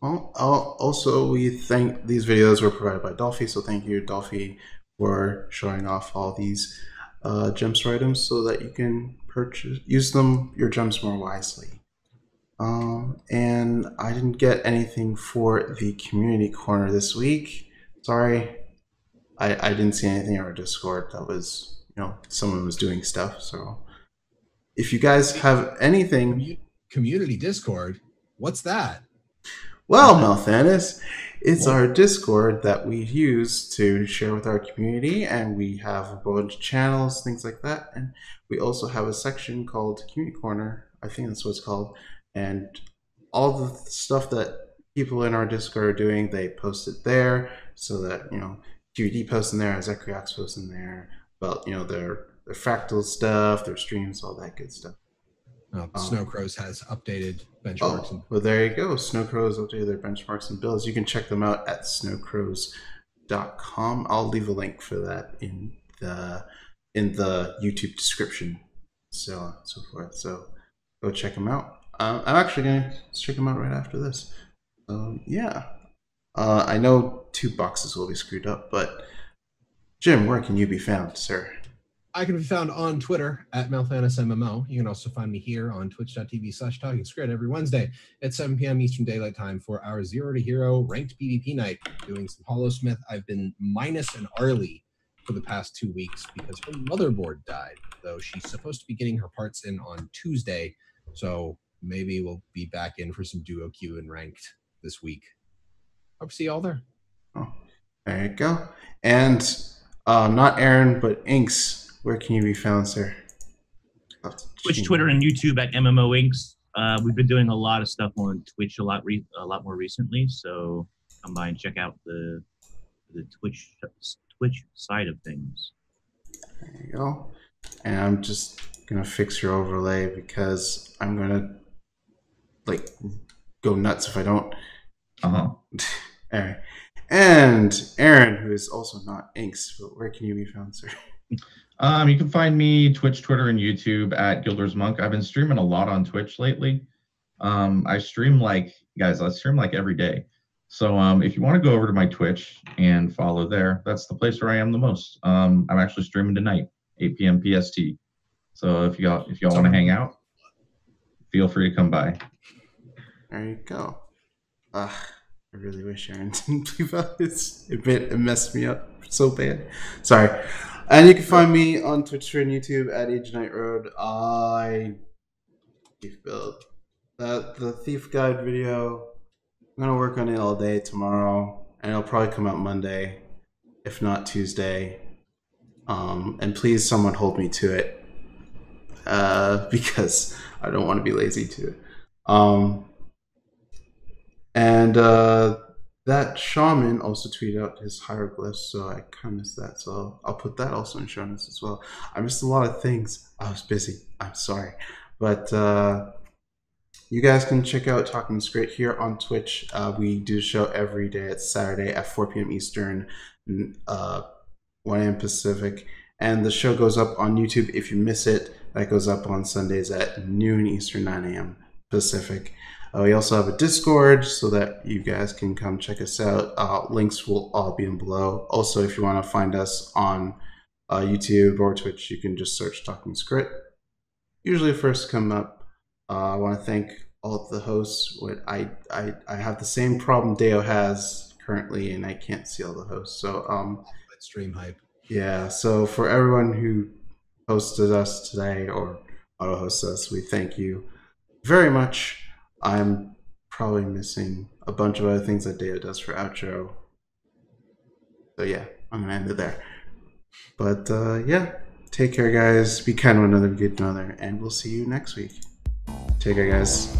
Well, al- also we thank these videos were provided by Dulfy, so thank you, Dulfy, for showing off all these uh, gemstore items so that you can purchase use them your gems more wisely. Um, and I didn't get anything for the community corner this week. Sorry, I, I didn't see anything on our Discord that was you know someone was doing stuff. So if you guys have anything.
Community Discord. What's that?
Well, Malthanis, it's our Discord that we use to share with our community, and we have a bunch of channels, things like that. And we also have a section called Community Corner. I think that's what it's called. And all the stuff that people in our Discord are doing, they post it there so that, you know, QED posts in there, Zekriox posts in there about, you know, their, their fractal stuff, their streams, all that good stuff.
Oh,
Oh.
Snow has updated benchmarks.
Oh,
and
well, there you go. Snowcrows updated their benchmarks and builds. You can check them out at snowcrows.com. I'll leave a link for that in the in the YouTube description, so on and so forth. So go check them out. Uh, I'm actually gonna check them out right after this. So yeah, uh, I know two boxes will be screwed up, but Jim, where can you be found, sir?
I can be found on Twitter at MalthanusMMO. You can also find me here on twitch.tv slash talking skritt every Wednesday at 7 p.m. Eastern Daylight Time for our zero to hero ranked PvP night. Doing some Holosmith. I've been minus an Arlie for the past two weeks because her motherboard died, though she's supposed to be getting her parts in on Tuesday. So maybe we'll be back in for some duo queue and ranked this week. Hope to see y'all there.
Oh, there you go. And uh, not Aaron, but Inks. Where can you be found, sir?
Twitch, Twitter, and YouTube at MMO Inks. Uh, we've been doing a lot of stuff on Twitch a lot re- a lot more recently, so come by and check out the the Twitch Twitch side of things.
There you go. And I'm just gonna fix your overlay because I'm gonna like go nuts if I don't.
Uh huh. <laughs>
All right. And Aaron, who is also not Inks, but where can you be found, sir?
Um, you can find me Twitch, Twitter, and YouTube at Gilders Monk. I've been streaming a lot on Twitch lately. Um, I stream like guys, I stream like every day. So um, if you want to go over to my Twitch and follow there, that's the place where I am the most. Um, I'm actually streaming tonight, 8 p.m. PST. So if y'all if y'all want to hang out, feel free to come by.
There you go. Uh, I really wish Aaron <laughs> didn't leave out. It, bit, it messed me up so bad. Sorry. And you can find me on Twitter and YouTube at Age Night Road. I thief build that the thief guide video. I'm gonna work on it all day tomorrow, and it'll probably come out Monday, if not Tuesday. Um, and please, someone hold me to it, uh, <laughs> because I don't want to be lazy to. Um, and uh, that shaman also tweeted out his hieroglyphs, so I kind of missed that. So I'll put that also in show notes as well. I missed a lot of things. I was busy. I'm sorry, but uh, you guys can check out Talking Skritt here on Twitch. Uh, we do show every day. It's Saturday at 4 p.m. Eastern, uh, 1 a.m. Pacific, and the show goes up on YouTube. If you miss it, that goes up on Sundays at noon Eastern, 9 a.m. Pacific. Uh, we also have a Discord so that you guys can come check us out. Uh, links will all be in below. Also, if you want to find us on uh, YouTube or Twitch, you can just search Talking Skritt. Usually, first come up. Uh, I want to thank all of the hosts. What I, I I have the same problem Deo has currently, and I can't see all the hosts. So um,
stream hype.
yeah. So for everyone who hosted us today or auto hosted us, we thank you very much. I'm probably missing a bunch of other things that Deo does for outro. So yeah, I'm gonna end it there. But uh, yeah, take care, guys. Be kind to one another, be good to another, and we'll see you next week. Take care, guys.